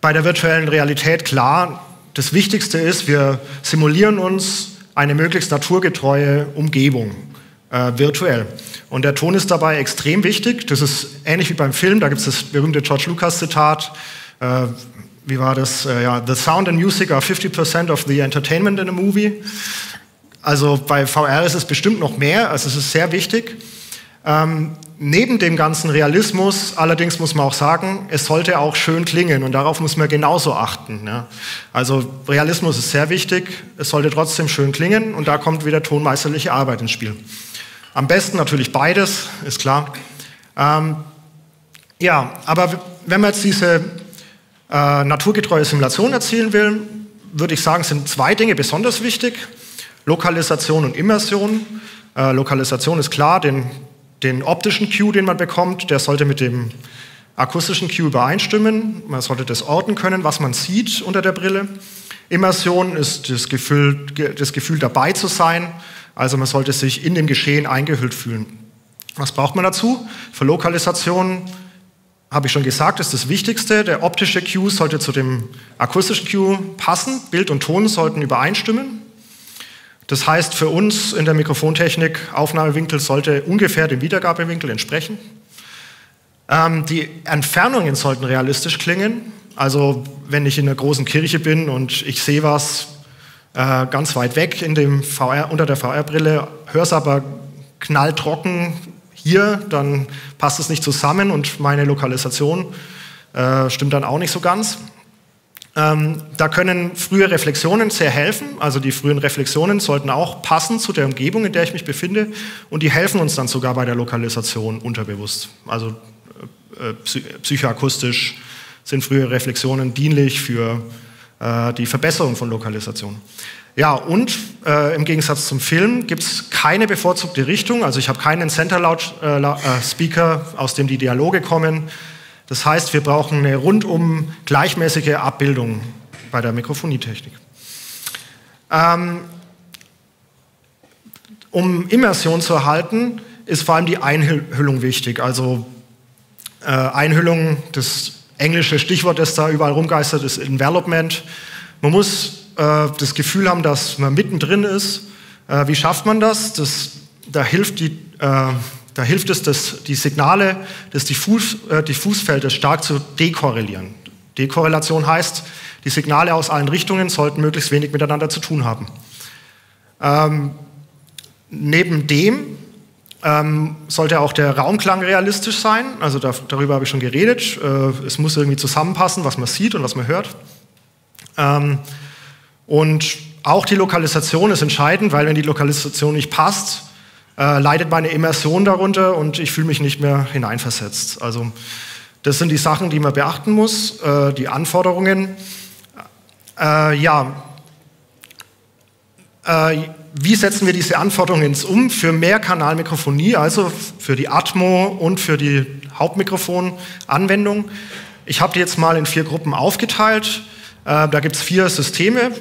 bei der virtuellen Realität klar, das Wichtigste ist, wir simulieren uns eine möglichst naturgetreue Umgebung äh, virtuell. Und der Ton ist dabei extrem wichtig. Das ist ähnlich wie beim Film. Da gibt es das berühmte George Lucas-Zitat. Äh, wie war das? Äh, ja, the sound and music are 50% of the entertainment in a movie. Also bei VR ist es bestimmt noch mehr. Also es ist sehr wichtig. Ähm, neben dem ganzen Realismus, allerdings muss man auch sagen, es sollte auch schön klingen und darauf muss man genauso achten. Ja. Also Realismus ist sehr wichtig, es sollte trotzdem schön klingen und da kommt wieder tonmeisterliche Arbeit ins Spiel. Am besten natürlich beides, ist klar. Ähm, ja, aber wenn man jetzt diese äh, naturgetreue Simulation erzielen will, würde ich sagen, sind zwei Dinge besonders wichtig. Lokalisation und Immersion. Äh, Lokalisation ist klar, den, den optischen Cue, den man bekommt, der sollte mit dem akustischen Cue übereinstimmen. Man sollte das orten können, was man sieht unter der Brille. Immersion ist das Gefühl, das Gefühl dabei zu sein. Also man sollte sich in dem Geschehen eingehüllt fühlen. Was braucht man dazu? Für Lokalisation habe ich schon gesagt, ist das Wichtigste. Der optische Cue sollte zu dem akustischen Cue passen. Bild und Ton sollten übereinstimmen. Das heißt für uns in der Mikrofontechnik, Aufnahmewinkel sollte ungefähr dem Wiedergabewinkel entsprechen. Ähm, die Entfernungen sollten realistisch klingen. Also wenn ich in einer großen Kirche bin und ich sehe was äh, ganz weit weg in dem VR, unter der VR-Brille, höre es aber knalltrocken hier, dann passt es nicht zusammen und meine Lokalisation äh, stimmt dann auch nicht so ganz. Ähm, da können frühe Reflexionen sehr helfen. Also die frühen Reflexionen sollten auch passen zu der Umgebung, in der ich mich befinde. Und die helfen uns dann sogar bei der Lokalisation unterbewusst. Also äh, psychoakustisch sind frühe Reflexionen dienlich für äh, die Verbesserung von Lokalisation. Ja, und äh, im Gegensatz zum Film gibt es keine bevorzugte Richtung. Also ich habe keinen Center-Speaker, äh, aus dem die Dialoge kommen. Das heißt, wir brauchen eine rundum gleichmäßige Abbildung bei der Mikrofonietechnik. Ähm, um Immersion zu erhalten, ist vor allem die Einhüllung wichtig. Also äh, Einhüllung, das englische Stichwort, das da überall rumgeistert, ist Envelopment. Man muss äh, das Gefühl haben, dass man mittendrin ist. Äh, wie schafft man das? das da hilft die äh, da hilft es, dass die Signale des Diffus, äh, Diffusfeldes stark zu dekorrelieren. Dekorrelation heißt, die Signale aus allen Richtungen sollten möglichst wenig miteinander zu tun haben. Ähm, neben dem ähm, sollte auch der Raumklang realistisch sein. Also da, darüber habe ich schon geredet. Äh, es muss irgendwie zusammenpassen, was man sieht und was man hört. Ähm, und auch die Lokalisation ist entscheidend, weil wenn die Lokalisation nicht passt, äh, leidet meine Immersion darunter und ich fühle mich nicht mehr hineinversetzt. Also das sind die Sachen, die man beachten muss, äh, die Anforderungen. Äh, ja, äh, wie setzen wir diese Anforderungen jetzt um für Mehrkanalmikrofonie, also für die Atmo und für die Hauptmikrofon-Anwendung? Ich habe die jetzt mal in vier Gruppen aufgeteilt. Äh, da gibt es vier Systeme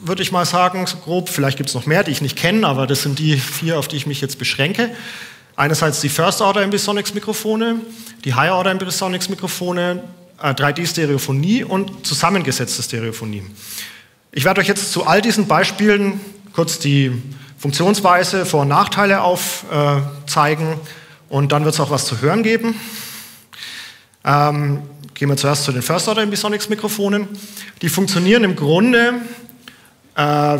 würde ich mal sagen, so grob. Vielleicht gibt es noch mehr, die ich nicht kenne, aber das sind die vier, auf die ich mich jetzt beschränke. Einerseits die First-Order Ambisonics-Mikrofone, die Higher-Order Ambisonics-Mikrofone, äh, 3D-Stereophonie und zusammengesetzte Stereophonie. Ich werde euch jetzt zu all diesen Beispielen kurz die Funktionsweise, Vor- und Nachteile aufzeigen äh, und dann wird es auch was zu hören geben. Ähm, gehen wir zuerst zu den First-Order Ambisonics-Mikrofonen. Die funktionieren im Grunde äh,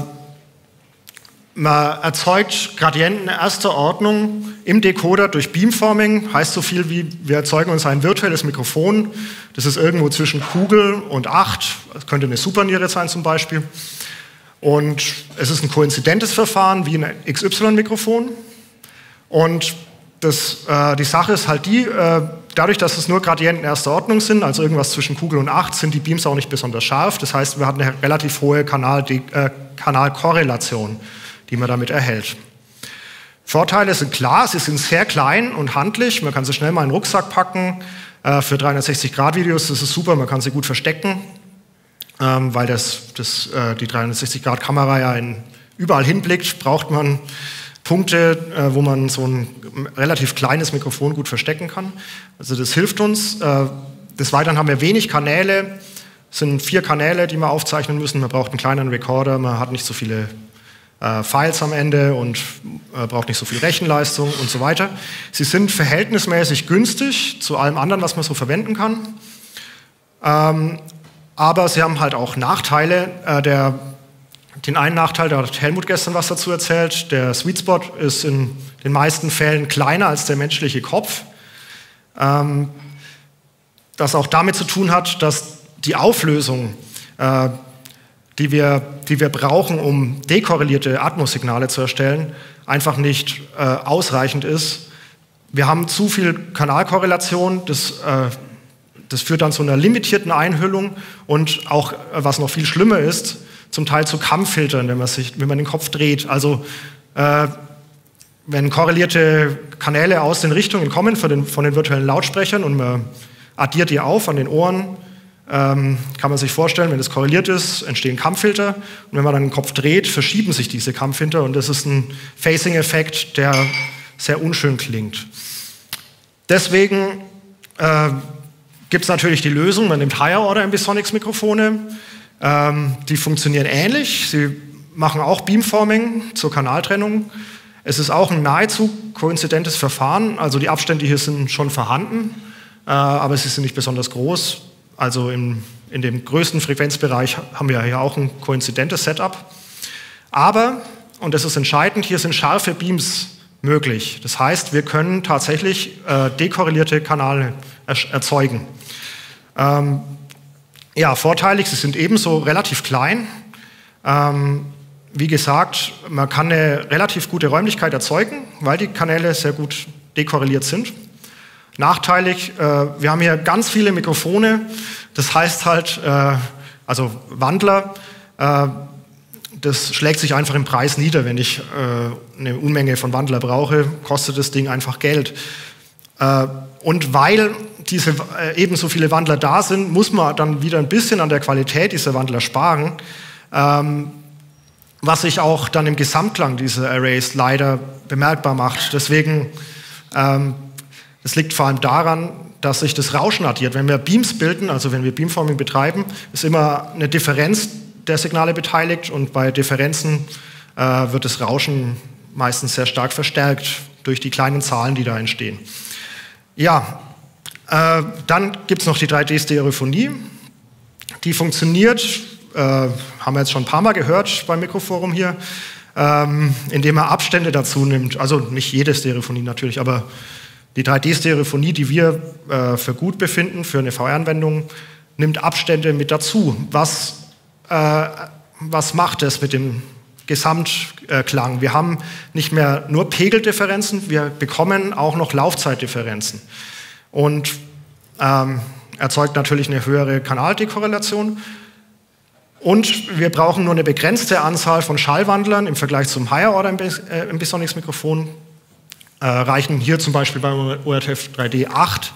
man erzeugt Gradienten erster Ordnung im Decoder durch Beamforming, heißt so viel wie, wir erzeugen uns ein virtuelles Mikrofon, das ist irgendwo zwischen Kugel und 8, das könnte eine Superniere sein zum Beispiel. Und es ist ein koinzidentes Verfahren wie ein XY-Mikrofon. Und das, äh, die Sache ist halt die, äh, dadurch, dass es nur Gradienten erster Ordnung sind, also irgendwas zwischen Kugel und 8, sind die Beams auch nicht besonders scharf. Das heißt, wir haben eine relativ hohe Kanal, äh, Kanalkorrelation, die man damit erhält. Vorteile sind klar, sie sind sehr klein und handlich. Man kann sie schnell mal in den Rucksack packen. Äh, für 360-Grad-Videos das ist super, man kann sie gut verstecken, ähm, weil das, das, äh, die 360-Grad-Kamera ja in, überall hinblickt, braucht man Punkte, äh, wo man so ein relativ kleines Mikrofon gut verstecken kann. Also das hilft uns. Äh, des Weiteren haben wir wenig Kanäle. Es sind vier Kanäle, die wir aufzeichnen müssen. Man braucht einen kleinen Recorder, man hat nicht so viele äh, Files am Ende und äh, braucht nicht so viel Rechenleistung und so weiter. Sie sind verhältnismäßig günstig zu allem anderen, was man so verwenden kann. Ähm, aber sie haben halt auch Nachteile. Äh, der den einen Nachteil, da hat Helmut gestern was dazu erzählt, der Sweet Spot ist in den meisten Fällen kleiner als der menschliche Kopf. Ähm, das auch damit zu tun hat, dass die Auflösung, äh, die, wir, die wir brauchen, um dekorrelierte Atmosignale zu erstellen, einfach nicht äh, ausreichend ist. Wir haben zu viel Kanalkorrelation, das, äh, das führt dann zu einer limitierten Einhüllung und auch, was noch viel schlimmer ist, zum Teil zu Kampffiltern, wenn man, sich, wenn man den Kopf dreht. Also äh, wenn korrelierte Kanäle aus den Richtungen kommen von den, von den virtuellen Lautsprechern und man addiert die auf an den Ohren. Ähm, kann man sich vorstellen, wenn es korreliert ist, entstehen Kampffilter. Und wenn man dann den Kopf dreht, verschieben sich diese Kampffilter. Und das ist ein Facing-Effekt, der sehr unschön klingt. Deswegen äh, gibt es natürlich die Lösung, man nimmt Higher-Order-Ambisonics-Mikrofone. Ähm, die funktionieren ähnlich. Sie machen auch Beamforming zur Kanaltrennung. Es ist auch ein nahezu koinzidentes Verfahren, also die Abstände hier sind schon vorhanden, äh, aber sie sind nicht besonders groß. Also in, in dem größten Frequenzbereich haben wir hier auch ein koinzidentes Setup. Aber, und das ist entscheidend, hier sind scharfe Beams möglich. Das heißt, wir können tatsächlich äh, dekorrelierte Kanäle erzeugen. Ähm, ja, vorteilig, sie sind ebenso relativ klein. Ähm, wie gesagt, man kann eine relativ gute Räumlichkeit erzeugen, weil die Kanäle sehr gut dekorreliert sind. Nachteilig, äh, wir haben hier ganz viele Mikrofone, das heißt halt, äh, also Wandler, äh, das schlägt sich einfach im Preis nieder. Wenn ich äh, eine Unmenge von Wandler brauche, kostet das Ding einfach Geld. Und weil diese äh, ebenso viele Wandler da sind, muss man dann wieder ein bisschen an der Qualität dieser Wandler sparen. Ähm, was sich auch dann im Gesamtklang dieser Arrays leider bemerkbar macht. Deswegen, ähm, liegt vor allem daran, dass sich das Rauschen addiert. Wenn wir Beams bilden, also wenn wir Beamforming betreiben, ist immer eine Differenz der Signale beteiligt und bei Differenzen äh, wird das Rauschen meistens sehr stark verstärkt durch die kleinen Zahlen, die da entstehen. Ja, äh, dann gibt es noch die 3D-Stereophonie. Die funktioniert äh, haben wir jetzt schon ein paar Mal gehört beim Mikroforum hier, ähm, indem er Abstände dazu nimmt. Also nicht jede Stereophonie natürlich, aber die 3D-Stereophonie, die wir äh, für gut befinden, für eine VR-Anwendung, nimmt Abstände mit dazu. Was, äh, was macht es mit dem Gesamtklang? Wir haben nicht mehr nur Pegeldifferenzen, wir bekommen auch noch Laufzeitdifferenzen. Und ähm, erzeugt natürlich eine höhere Kanaldekorrelation und wir brauchen nur eine begrenzte Anzahl von Schallwandlern im Vergleich zum Higher-Order-Ambisonics-Mikrofon. Äh, reichen hier zum Beispiel beim ORTF 3D 8.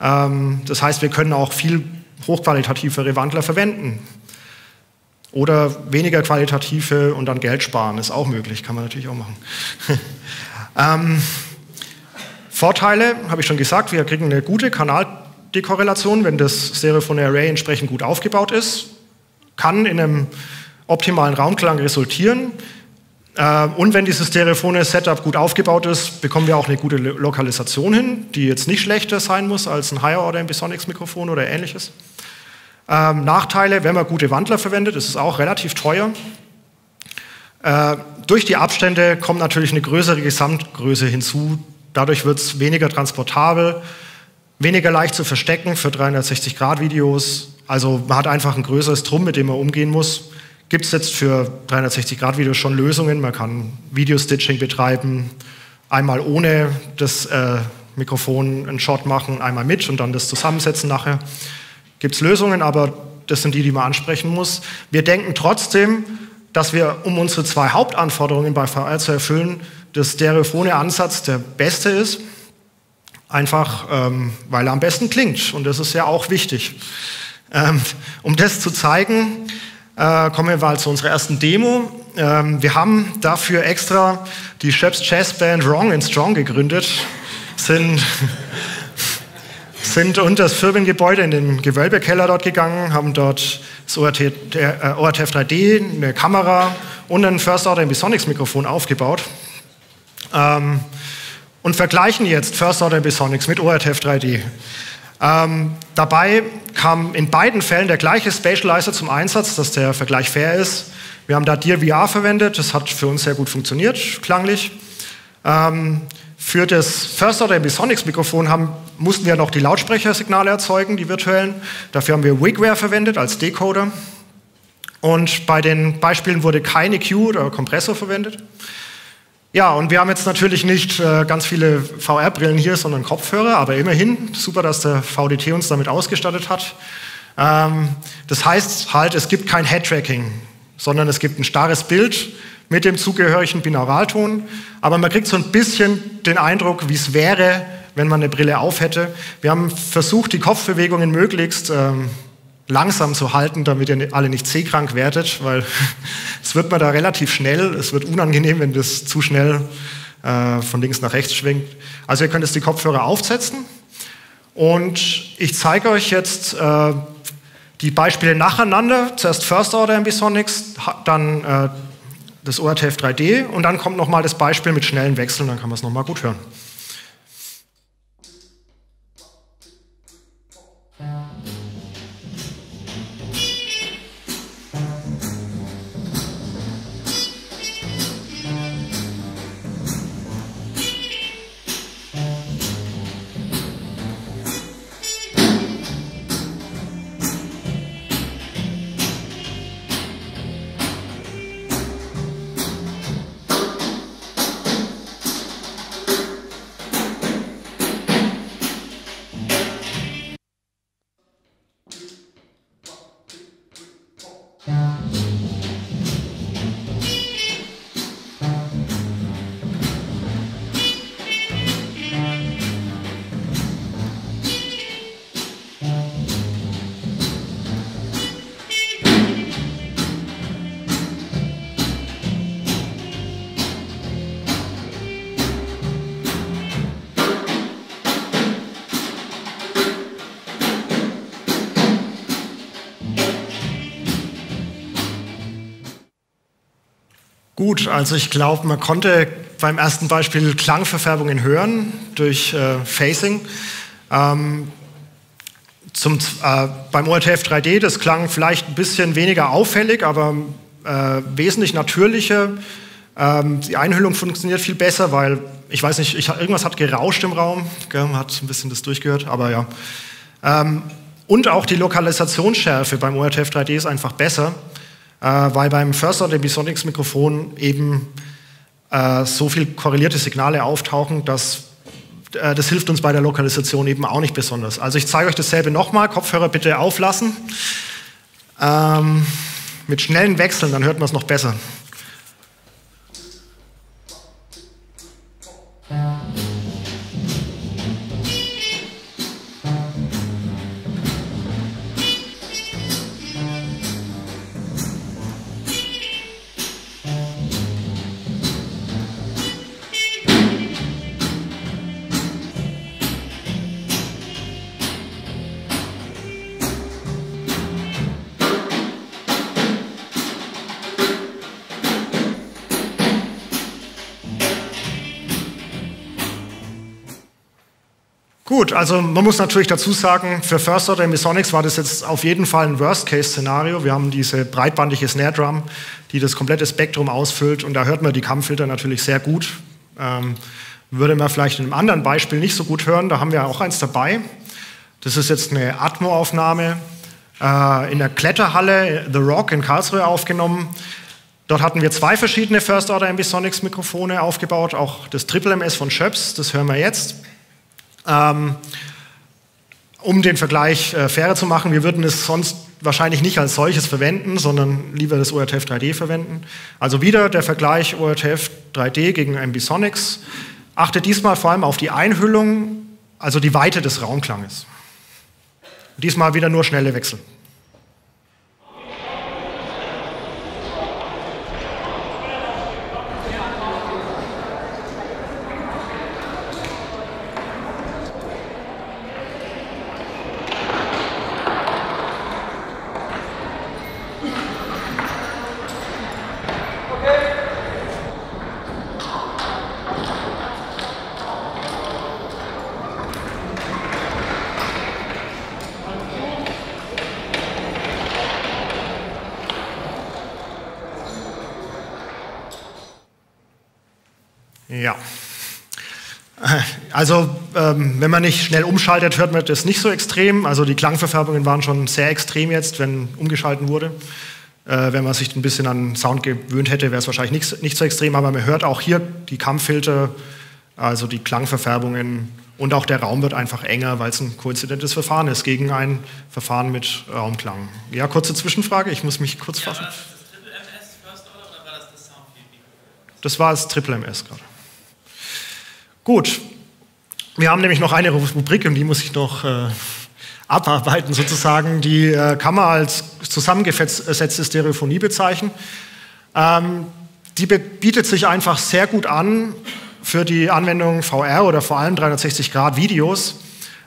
Ähm, das heißt, wir können auch viel hochqualitativere Wandler verwenden. Oder weniger qualitative und dann Geld sparen, ist auch möglich, kann man natürlich auch machen. ähm, Vorteile, habe ich schon gesagt, wir kriegen eine gute Kanaldekorrelation, wenn das Stereophone Array entsprechend gut aufgebaut ist kann in einem optimalen Raumklang resultieren. Äh, und wenn dieses stereophone Setup gut aufgebaut ist, bekommen wir auch eine gute Lokalisation hin, die jetzt nicht schlechter sein muss als ein Higher-Order-Ambisonics-Mikrofon oder ähnliches. Ähm, Nachteile, wenn man gute Wandler verwendet, ist es auch relativ teuer. Äh, durch die Abstände kommt natürlich eine größere Gesamtgröße hinzu. Dadurch wird es weniger transportabel, weniger leicht zu verstecken für 360-Grad-Videos, also man hat einfach ein größeres Drum, mit dem man umgehen muss. Gibt es jetzt für 360-Grad-Videos schon Lösungen? Man kann Video-Stitching betreiben, einmal ohne das äh, Mikrofon einen Shot machen, einmal mit und dann das zusammensetzen nachher. Gibt es Lösungen, aber das sind die, die man ansprechen muss. Wir denken trotzdem, dass wir, um unsere zwei Hauptanforderungen bei VR zu erfüllen, das stereophone Ansatz der beste ist. Einfach, ähm, weil er am besten klingt. Und das ist ja auch wichtig. Ähm, um das zu zeigen, äh, kommen wir mal zu unserer ersten Demo. Ähm, wir haben dafür extra die Schöps Jazz Band Wrong and Strong gegründet, sind, sind unter das Firmengebäude in den Gewölbekeller dort gegangen, haben dort das ORT, der, äh, ORTF 3D, eine Kamera und ein First Order Ambisonics Mikrofon aufgebaut. Ähm, und vergleichen jetzt First Order Ambisonics mit ORTF 3D. Ähm, dabei kam in beiden Fällen der gleiche Spatializer zum Einsatz, dass der Vergleich fair ist. Wir haben da Dear VR verwendet, das hat für uns sehr gut funktioniert, klanglich. Ähm, für das First Order Ambisonics Mikrofon haben, mussten wir noch die Lautsprechersignale erzeugen, die virtuellen. Dafür haben wir Wigware verwendet als Decoder. Und bei den Beispielen wurde kein EQ oder Kompressor verwendet. Ja, und wir haben jetzt natürlich nicht äh, ganz viele VR-Brillen hier, sondern Kopfhörer, aber immerhin super, dass der VDT uns damit ausgestattet hat. Ähm, das heißt halt, es gibt kein Head-Tracking, sondern es gibt ein starres Bild mit dem zugehörigen Binauralton, aber man kriegt so ein bisschen den Eindruck, wie es wäre, wenn man eine Brille auf hätte. Wir haben versucht, die Kopfbewegungen möglichst ähm, langsam zu halten, damit ihr alle nicht seekrank werdet, weil es wird man da relativ schnell, es wird unangenehm, wenn das zu schnell äh, von links nach rechts schwingt. Also ihr könnt jetzt die Kopfhörer aufsetzen und ich zeige euch jetzt äh, die Beispiele nacheinander. Zuerst First Order Ambisonics, dann äh, das ORTF 3D und dann kommt nochmal das Beispiel mit schnellen Wechseln, dann kann man es nochmal gut hören. Gut, also ich glaube, man konnte beim ersten Beispiel Klangverfärbungen hören durch äh, Phasing. Ähm, zum, äh, beim ORTF 3D, das klang vielleicht ein bisschen weniger auffällig, aber äh, wesentlich natürlicher. Ähm, die Einhüllung funktioniert viel besser, weil, ich weiß nicht, ich, irgendwas hat gerauscht im Raum, gell, man hat ein bisschen das durchgehört, aber ja. Ähm, und auch die Lokalisationsschärfe beim ORTF 3D ist einfach besser weil beim First Order Bisonics Mikrofon eben äh, so viel korrelierte Signale auftauchen, dass äh, das hilft uns bei der Lokalisation eben auch nicht besonders. Also ich zeige euch dasselbe nochmal, Kopfhörer bitte auflassen. Ähm, mit schnellen Wechseln, dann hört man es noch besser. Gut, also man muss natürlich dazu sagen, für First Order Emisonics war das jetzt auf jeden Fall ein Worst-Case-Szenario. Wir haben diese breitbandige Snare Drum, die das komplette Spektrum ausfüllt und da hört man die Kammfilter natürlich sehr gut. Ähm, würde man vielleicht in einem anderen Beispiel nicht so gut hören, da haben wir auch eins dabei. Das ist jetzt eine Atmo-Aufnahme äh, in der Kletterhalle The Rock in Karlsruhe aufgenommen. Dort hatten wir zwei verschiedene First Order Ambisonics Mikrofone aufgebaut, auch das Triple MS von Schöps, das hören wir jetzt. Ähm, um den Vergleich äh, fairer zu machen, wir würden es sonst wahrscheinlich nicht als solches verwenden, sondern lieber das ORTF 3D verwenden. Also wieder der Vergleich ORTF 3D gegen Ambisonics. Achte diesmal vor allem auf die Einhüllung, also die Weite des Raumklanges. Diesmal wieder nur schnelle Wechsel. Ja. Also, ähm, wenn man nicht schnell umschaltet, hört man das nicht so extrem. Also, die Klangverfärbungen waren schon sehr extrem jetzt, wenn umgeschalten wurde. Äh, wenn man sich ein bisschen an Sound gewöhnt hätte, wäre es wahrscheinlich nicht, nicht so extrem. Aber man hört auch hier die Kammfilter, also die Klangverfärbungen. Und auch der Raum wird einfach enger, weil es ein koinzidentes Verfahren ist gegen ein Verfahren mit Raumklang. Ja, kurze Zwischenfrage, ich muss mich kurz fassen. Ja, war das das Triple MS First Order oder war das das Soundfield? Das war das Triple MS gerade. Gut, Wir haben nämlich noch eine Rubrik, und die muss ich noch äh, abarbeiten, sozusagen. Die äh, kann man als zusammengesetzte Stereophonie bezeichnen. Ähm, die bietet sich einfach sehr gut an für die Anwendung VR oder vor allem 360-Grad-Videos.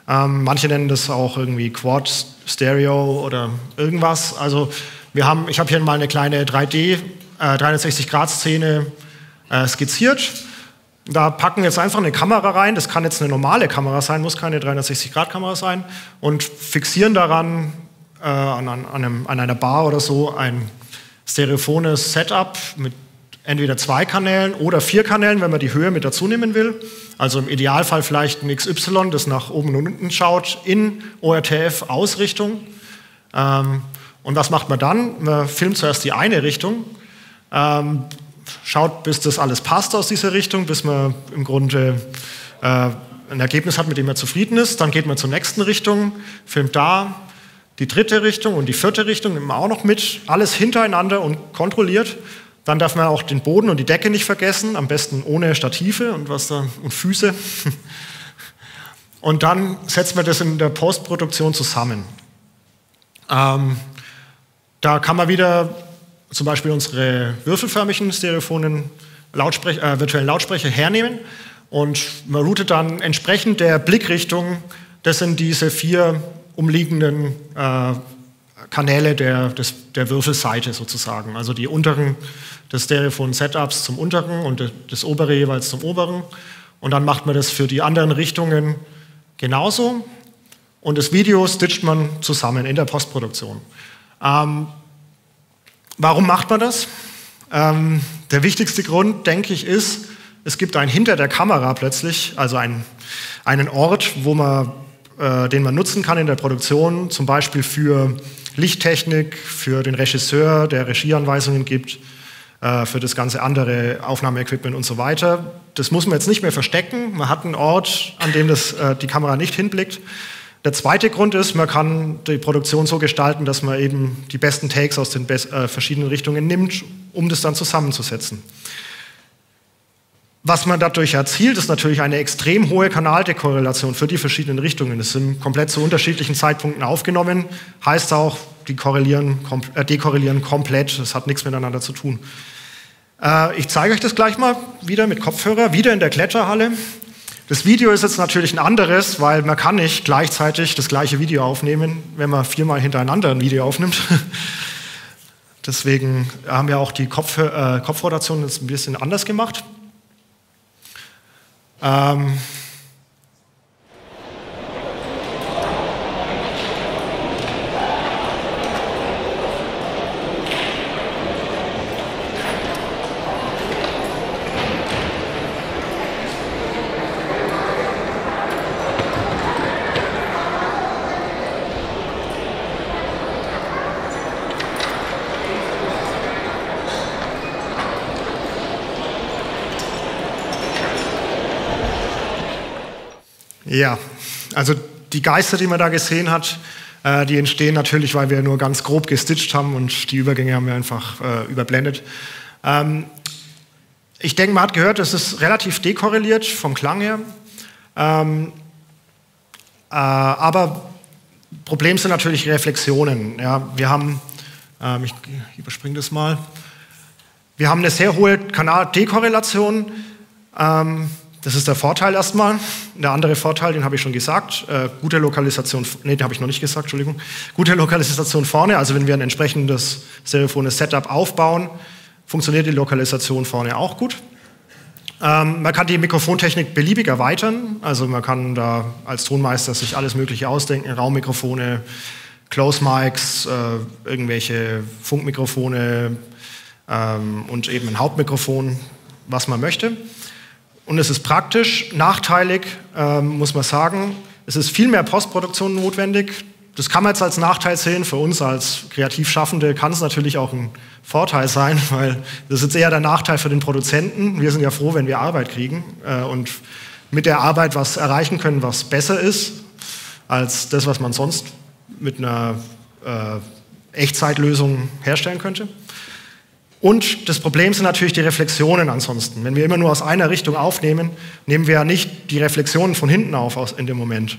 Ähm, manche nennen das auch irgendwie Quad Stereo oder irgendwas. Also wir haben, ich habe hier mal eine kleine 3D, äh, 360-Grad-Szene äh, skizziert. Da packen wir jetzt einfach eine Kamera rein, das kann jetzt eine normale Kamera sein, muss keine 360-Grad-Kamera sein, und fixieren daran äh, an, an, einem, an, einer Bar oder so ein stereophones Setup mit entweder zwei Kanälen oder vier Kanälen, wenn man die Höhe mit dazu nehmen will. Also im Idealfall vielleicht ein XY, das nach oben und unten schaut, in ORTF-Ausrichtung. Ähm, und was macht man dann? Man filmt zuerst die eine Richtung, ähm, schaut, bis das alles passt aus dieser Richtung, bis man im Grunde äh, ein Ergebnis hat, mit dem man zufrieden ist. Dann geht man zur nächsten Richtung, filmt da die dritte Richtung und die vierte Richtung, nimmt man auch noch mit, alles hintereinander und kontrolliert. Dann darf man auch den Boden und die Decke nicht vergessen, am besten ohne Stative und, was da, und Füße. Und dann setzt man das in der Postproduktion zusammen. Ähm, da kann man wieder zum Beispiel unsere würfelförmigen stereophonen Lautsprech äh, virtuellen Lautsprecher hernehmen und man routet dann entsprechend der Blickrichtung, das sind diese vier umliegenden äh, Kanäle der, des, der Würfelseite sozusagen, also die unteren des Stereophon-Setups zum unteren und das obere jeweils zum oberen. Und dann macht man das für die anderen Richtungen genauso. Und das Video stitcht man zusammen in der Postproduktion. Ähm, warum macht man das? Ähm, der wichtigste Grund, denke ich, ist, es gibt ein hinter der Kamera plötzlich, also ein, einen Ort, wo man, äh, den man nutzen kann in der Produktion, zum Beispiel für Lichttechnik, für den Regisseur, der Regieanweisungen gibt, äh, für das ganze andere Aufnahmeequipment und so weiter. Das muss man jetzt nicht mehr verstecken. Man hat einen Ort, an dem das, äh, die Kamera nicht hinblickt. Der zweite Grund ist, man kann die Produktion so gestalten, dass man eben die besten Takes aus den äh, verschiedenen Richtungen nimmt, um das dann zusammenzusetzen. Was man dadurch erzielt, ist natürlich eine extrem hohe Kanaldekorrelation für die verschiedenen Richtungen. Es sind komplett zu unterschiedlichen Zeitpunkten aufgenommen. Heißt auch, die korrelieren, äh, dekorrelieren komplett. Das hat nichts miteinander zu tun. Äh, ich zeige euch das gleich mal wieder mit Kopfhörer, wieder in der Kletterhalle. Das Video ist jetzt natürlich ein anderes, weil man kann nicht gleichzeitig das gleiche Video aufnehmen, wenn man viermal hintereinander ein Video aufnimmt. Deswegen haben wir auch die Kopf, äh, Kopfrotation jetzt ein bisschen anders gemacht. Ähm, Ja, also die Geister, die man da gesehen hat, äh, die entstehen natürlich, weil wir nur ganz grob gestitcht haben und die Übergänge haben wir einfach äh, überblendet. Ähm, ich denke, man hat gehört, es ist relativ dekorreliert vom Klang her. Ähm, äh, aber Problem sind natürlich Reflexionen. Ja, wir haben, ähm, ich überspringe das mal, wir haben eine sehr hohe Kanal-Dekorrelation. Ähm, das ist der Vorteil erstmal. Der andere Vorteil, den habe ich schon gesagt, äh, gute Lokalisation, nee, den habe ich noch nicht gesagt, Entschuldigung. Gute Lokalisation vorne, also wenn wir ein entsprechendes stereophones Setup aufbauen, funktioniert die Lokalisation vorne auch gut. Ähm, man kann die Mikrofontechnik beliebig erweitern, also man kann da als Tonmeister sich alles Mögliche ausdenken, Raummikrofone, Close Mics, äh, irgendwelche Funkmikrofone ähm, und eben ein Hauptmikrofon, was man möchte. Und es ist praktisch, nachteilig ähm, muss man sagen, es ist viel mehr Postproduktion notwendig. Das kann man jetzt als Nachteil sehen. Für uns als Kreativschaffende kann es natürlich auch ein Vorteil sein, weil das ist jetzt eher der Nachteil für den Produzenten. Wir sind ja froh, wenn wir Arbeit kriegen äh, und mit der Arbeit was erreichen können, was besser ist als das, was man sonst mit einer äh, Echtzeitlösung herstellen könnte. Und das Problem sind natürlich die Reflexionen ansonsten. Wenn wir immer nur aus einer Richtung aufnehmen, nehmen wir ja nicht die Reflexionen von hinten auf in dem Moment.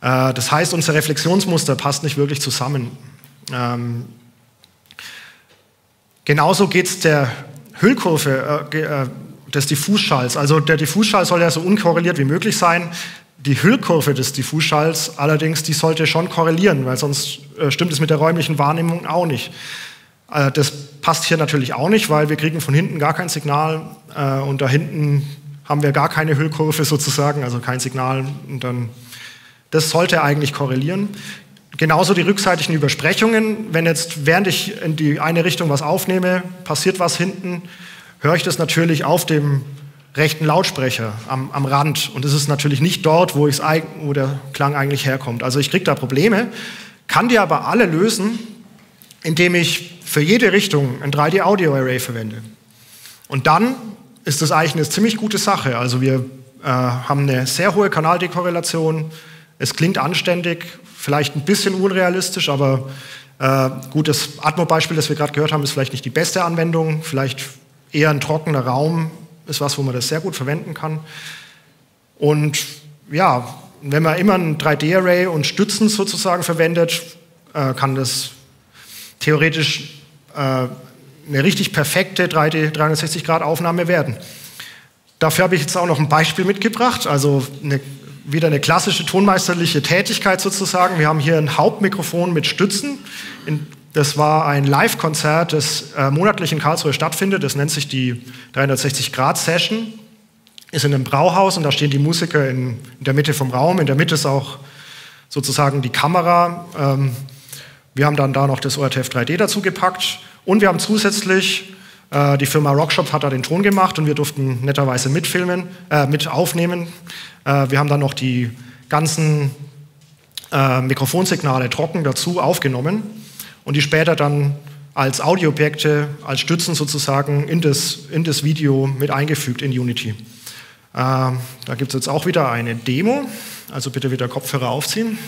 Äh, das heißt, unser Reflexionsmuster passt nicht wirklich zusammen. Ähm, genauso geht es der Hüllkurve äh, äh, des Diffusschalls. Also der Diffusschall soll ja so unkorreliert wie möglich sein. Die Hüllkurve des Diffusschalls allerdings, die sollte schon korrelieren, weil sonst stimmt es mit der räumlichen Wahrnehmung auch nicht. Das passt hier natürlich auch nicht, weil wir kriegen von hinten gar kein Signal äh, und da hinten haben wir gar keine Hüllkurve sozusagen, also kein Signal. Und dann, das sollte eigentlich korrelieren. Genauso die rückseitigen Übersprechungen. Wenn jetzt, während ich in die eine Richtung was aufnehme, passiert was hinten, höre ich das natürlich auf dem rechten Lautsprecher am, am Rand. Und es ist natürlich nicht dort, wo, wo der Klang eigentlich herkommt. Also ich kriege da Probleme, kann die aber alle lösen, indem ich für jede Richtung ein 3D-Audio-Array verwende. Und dann ist das eigentlich eine ziemlich gute Sache. Also wir äh, haben eine sehr hohe Kanaldekorrelation. Es klingt anständig, vielleicht ein bisschen unrealistisch, aber äh, gut, das Atmo-Beispiel, das wir gerade gehört haben, ist vielleicht nicht die beste Anwendung. Vielleicht eher ein trockener Raum ist was, wo man das sehr gut verwenden kann. Und ja, wenn man immer ein 3D-Array und Stützen sozusagen verwendet, äh, kann das theoretisch eine richtig perfekte 360-Grad-Aufnahme werden. Dafür habe ich jetzt auch noch ein Beispiel mitgebracht, also eine, wieder eine klassische tonmeisterliche Tätigkeit sozusagen. Wir haben hier ein Hauptmikrofon mit Stützen. das war ein Live-Konzert, das äh, monatlich in Karlsruhe stattfindet. Das nennt sich die 360-Grad-Session. Ist in einem Brauhaus und da stehen die Musiker in, in, der Mitte vom Raum. In der Mitte ist auch sozusagen die Kamera. Ähm, wir haben dann da noch das ORTF 3D dazu gepackt und wir haben zusätzlich, äh, die Firma Rockshop hat da den Ton gemacht und wir durften netterweise mitfilmen, äh, mit aufnehmen. Äh, wir haben dann noch die ganzen äh, Mikrofonsignale trocken dazu aufgenommen und die später dann als Audioobjekte, als Stützen sozusagen in das, in das Video mit eingefügt in Unity. Äh, da gibt es jetzt auch wieder eine Demo, also bitte wieder Kopfhörer aufziehen.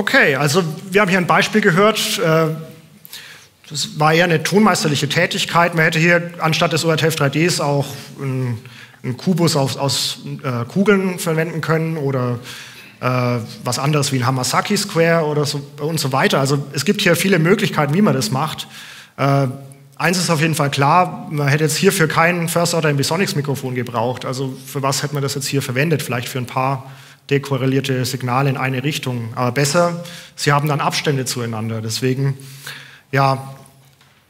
Okay, also wir haben hier ein Beispiel gehört. Äh, das war eher eine tonmeisterliche Tätigkeit. Man hätte hier anstatt des ORTF 3Ds auch einen, Kubus aus, aus äh, Kugeln verwenden können oder äh, was anderes wie ein Hamasaki Square oder so und so weiter. Also es gibt hier viele Möglichkeiten, wie man das macht. Äh, eins ist auf jeden Fall klar, man hätte jetzt hierfür kein First Order Ambisonics Mikrofon gebraucht. Also für was hätte man das jetzt hier verwendet? Vielleicht für ein paar dekorrelierte Signale in eine Richtung. Aber besser, sie haben dann Abstände zueinander. Deswegen, ja,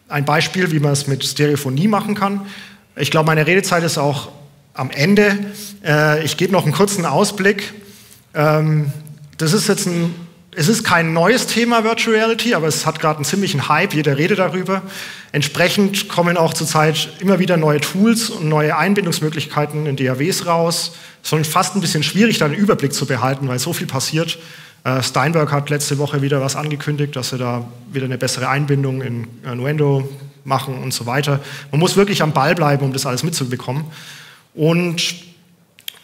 ein Beispiel, wie man es mit Stereophonie machen kann. Ich glaube, meine Redezeit ist auch am Ende. Äh, ich gebe noch einen kurzen Ausblick. Ähm, das ist jetzt ein es ist kein neues Thema Virtual Reality, aber es hat gerade einen ziemlichen Hype, jeder redet darüber. Entsprechend kommen auch zurzeit immer wieder neue Tools und neue Einbindungsmöglichkeiten in DAWs raus. Es ist fast ein bisschen schwierig, da einen Überblick zu behalten, weil so viel passiert. Äh, Steinberg hat letzte Woche wieder was angekündigt, dass sie da wieder eine bessere Einbindung in Nuendo machen und so weiter. Man muss wirklich am Ball bleiben, um das alles mitzubekommen. Und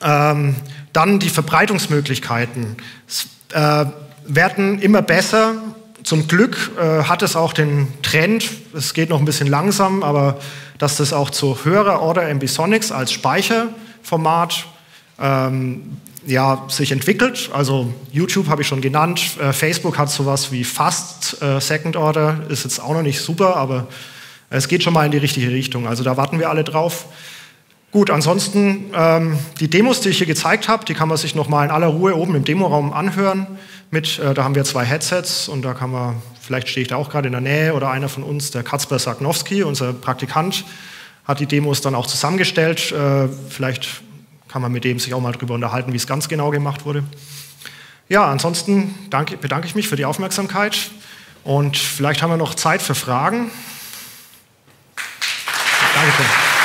ähm, dann die Verbreitungsmöglichkeiten. Es, äh, werden immer besser. Zum Glück äh, hat es auch den Trend, es geht noch ein bisschen langsam, aber dass das auch zu höherer Order Ambisonics als Speicherformat ähm, ja, sich entwickelt. Also YouTube habe ich schon genannt, äh, Facebook hat sowas wie Fast äh, Second Order, ist jetzt auch noch nicht super, aber es geht schon mal in die richtige Richtung. Also da warten wir alle drauf. Gut, ansonsten ähm, die Demos, die ich hier gezeigt habe, die kann man sich noch mal in aller Ruhe oben im Demoraum anhören mit. Äh, da haben wir zwei Headsets und da kann man, vielleicht stehe ich da auch gerade in der Nähe oder einer von uns, der Katzber Sagnowski, unser Praktikant, hat die Demos dann auch zusammengestellt. Äh, vielleicht kann man mit dem sich auch mal darüber unterhalten, wie es ganz genau gemacht wurde. Ja, ansonsten danke, bedanke ich mich für die Aufmerksamkeit Und vielleicht haben wir noch Zeit für Fragen. Danke.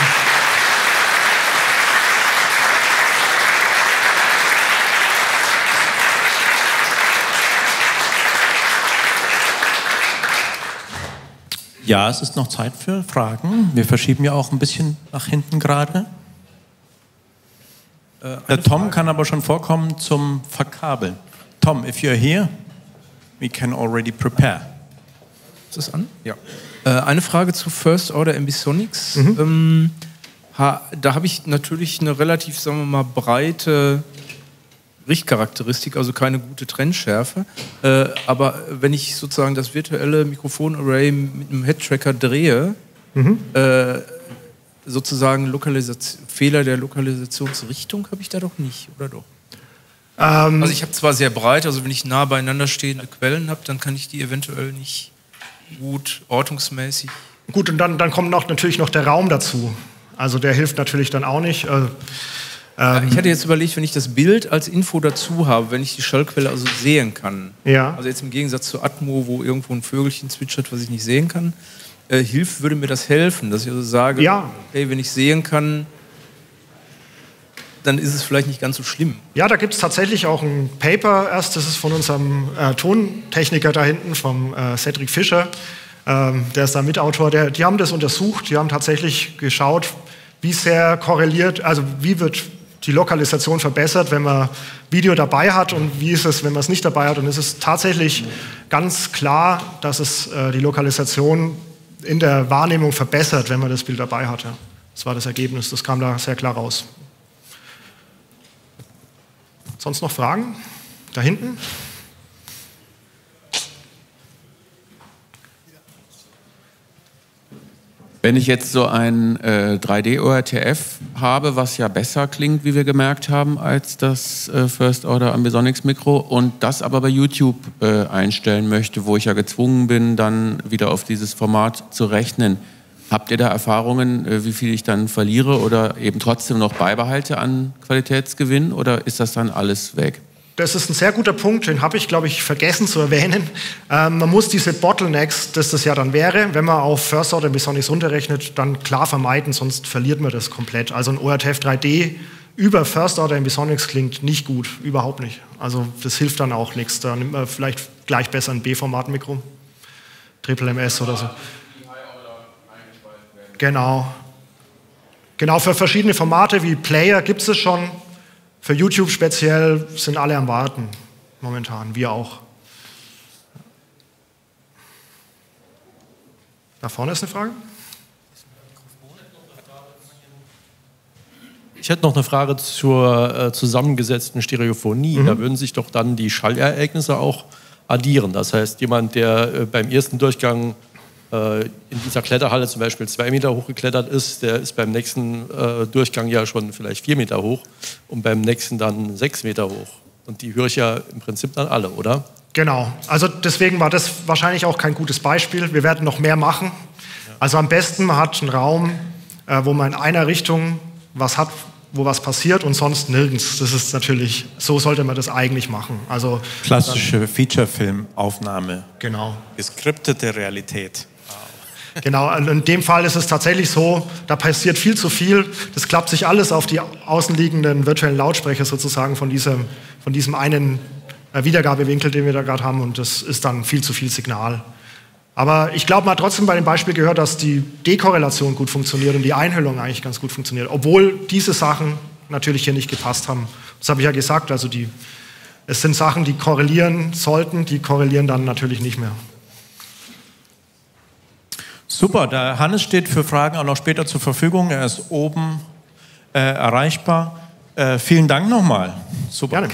Ja, es ist noch Zeit für Fragen. Wir verschieben ja auch ein bisschen nach hinten gerade. Äh, Der Tom Frage. kann aber schon vorkommen zum Verkabeln. Tom, if you're here, we can already prepare. Ist das an? Ja. Äh, eine Frage zu First Order Ambisonics. Mhm. Ähm, ha, da habe ich natürlich eine relativ, sagen wir mal, breite Richtcharakteristik, also keine gute Trennschärfe. Äh, aber wenn ich sozusagen das virtuelle Mikrofonarray mit einem Headtracker drehe, mhm. äh, sozusagen Fehler der Lokalisationsrichtung habe ich da doch nicht, oder doch? Ähm also ich habe zwar sehr breit, also wenn ich nah beieinander stehende Quellen habe, dann kann ich die eventuell nicht gut ortungsmäßig. Gut, und dann, dann kommt noch, natürlich noch der Raum dazu. Also der hilft natürlich dann auch nicht. Äh, ähm, ich hatte jetzt überlegt, wenn ich das Bild als Info dazu habe, wenn ich die Schallquelle also sehen kann. Ja. Also jetzt im Gegensatz zu Atmo, wo irgendwo ein Vögelchen zwitschert, was ich nicht sehen kann, äh, hilft, würde mir das helfen, dass ich also sage, ja. hey, wenn ich sehen kann, dann ist es vielleicht nicht ganz so schlimm. Ja, da gibt es tatsächlich auch ein Paper erst, das ist von unserem äh, Tontechniker da hinten, vom äh, Cedric Fischer, ähm, der ist da Mitautor, der, die haben das untersucht, die haben tatsächlich geschaut, wie sehr korreliert, also wie wird die Lokalisation verbessert, wenn man Video dabei hat und wie ist es, wenn man es nicht dabei hat. Und es ist tatsächlich ganz klar, dass es äh, die Lokalisation in der Wahrnehmung verbessert, wenn man das Bild dabei hat. Ja. Das war das Ergebnis, das kam da sehr klar raus. Sonst noch Fragen? Da hinten? Wenn ich jetzt so ein äh, 3D-ORTF habe, was ja besser klingt, wie wir gemerkt haben, als das äh, First Order Ambisonics Mikro und das aber bei YouTube äh, einstellen möchte, wo ich ja gezwungen bin, dann wieder auf dieses Format zu rechnen, habt ihr da Erfahrungen, äh, wie viel ich dann verliere oder eben trotzdem noch beibehalte an Qualitätsgewinn oder ist das dann alles weg? Das ist ein sehr guter Punkt, den habe ich, glaube ich, vergessen zu erwähnen. Ähm, man muss diese Bottlenecks, das das ja dann wäre, wenn man auf First Order Bisonics runterrechnet, dann klar vermeiden, sonst verliert man das komplett. Also ein ORTF 3D über First Order in Bisonics klingt nicht gut, überhaupt nicht. Also das hilft dann auch nichts. Da nimmt man vielleicht gleich besser ein B-Format-Mikro, Triple MS oder so. Genau. Genau, für verschiedene Formate wie Player gibt es schon. Für YouTube speziell sind alle am Warten momentan, wir auch. Da vorne ist eine Frage. Ich hätte noch eine Frage zur äh, zusammengesetzten Stereophonie. Mhm. Da würden sich doch dann die Schallereignisse auch addieren. Das heißt, jemand, der äh, beim ersten Durchgang in dieser Kletterhalle zum Beispiel zwei Meter hoch geklettert ist, der ist beim nächsten äh, Durchgang ja schon vielleicht vier Meter hoch und beim nächsten dann sechs Meter hoch. Und die höre ich ja im Prinzip dann alle, oder? Genau. Also deswegen war das wahrscheinlich auch kein gutes Beispiel. Wir werden noch mehr machen. Also am besten, man hat einen Raum, äh, wo man in einer Richtung was hat, wo was passiert und sonst nirgends. Das ist natürlich, so sollte man das eigentlich machen. Also klassische Featurefilmaufnahme. Genau. Geskriptete Realität. Genau, in dem Fall ist es tatsächlich so, da passiert viel zu viel. Das klappt sich alles auf die außenliegenden virtuellen Lautsprecher sozusagen von diesem, von diesem einen äh, Wiedergabewinkel, den wir da gerade haben, und das ist dann viel zu viel Signal. Aber ich glaube, man hat trotzdem bei dem Beispiel gehört, dass die Dekorrelation gut funktioniert und die Einhüllung eigentlich ganz gut funktioniert, obwohl diese Sachen natürlich hier nicht gepasst haben. Das habe ich ja gesagt, also die, es sind Sachen, die korrelieren sollten, die korrelieren dann natürlich nicht mehr. Super, der Hannes steht für Fragen auch noch später zur Verfügung. Er ist oben äh, erreichbar. Äh, vielen Dank nochmal. Super. Gerne.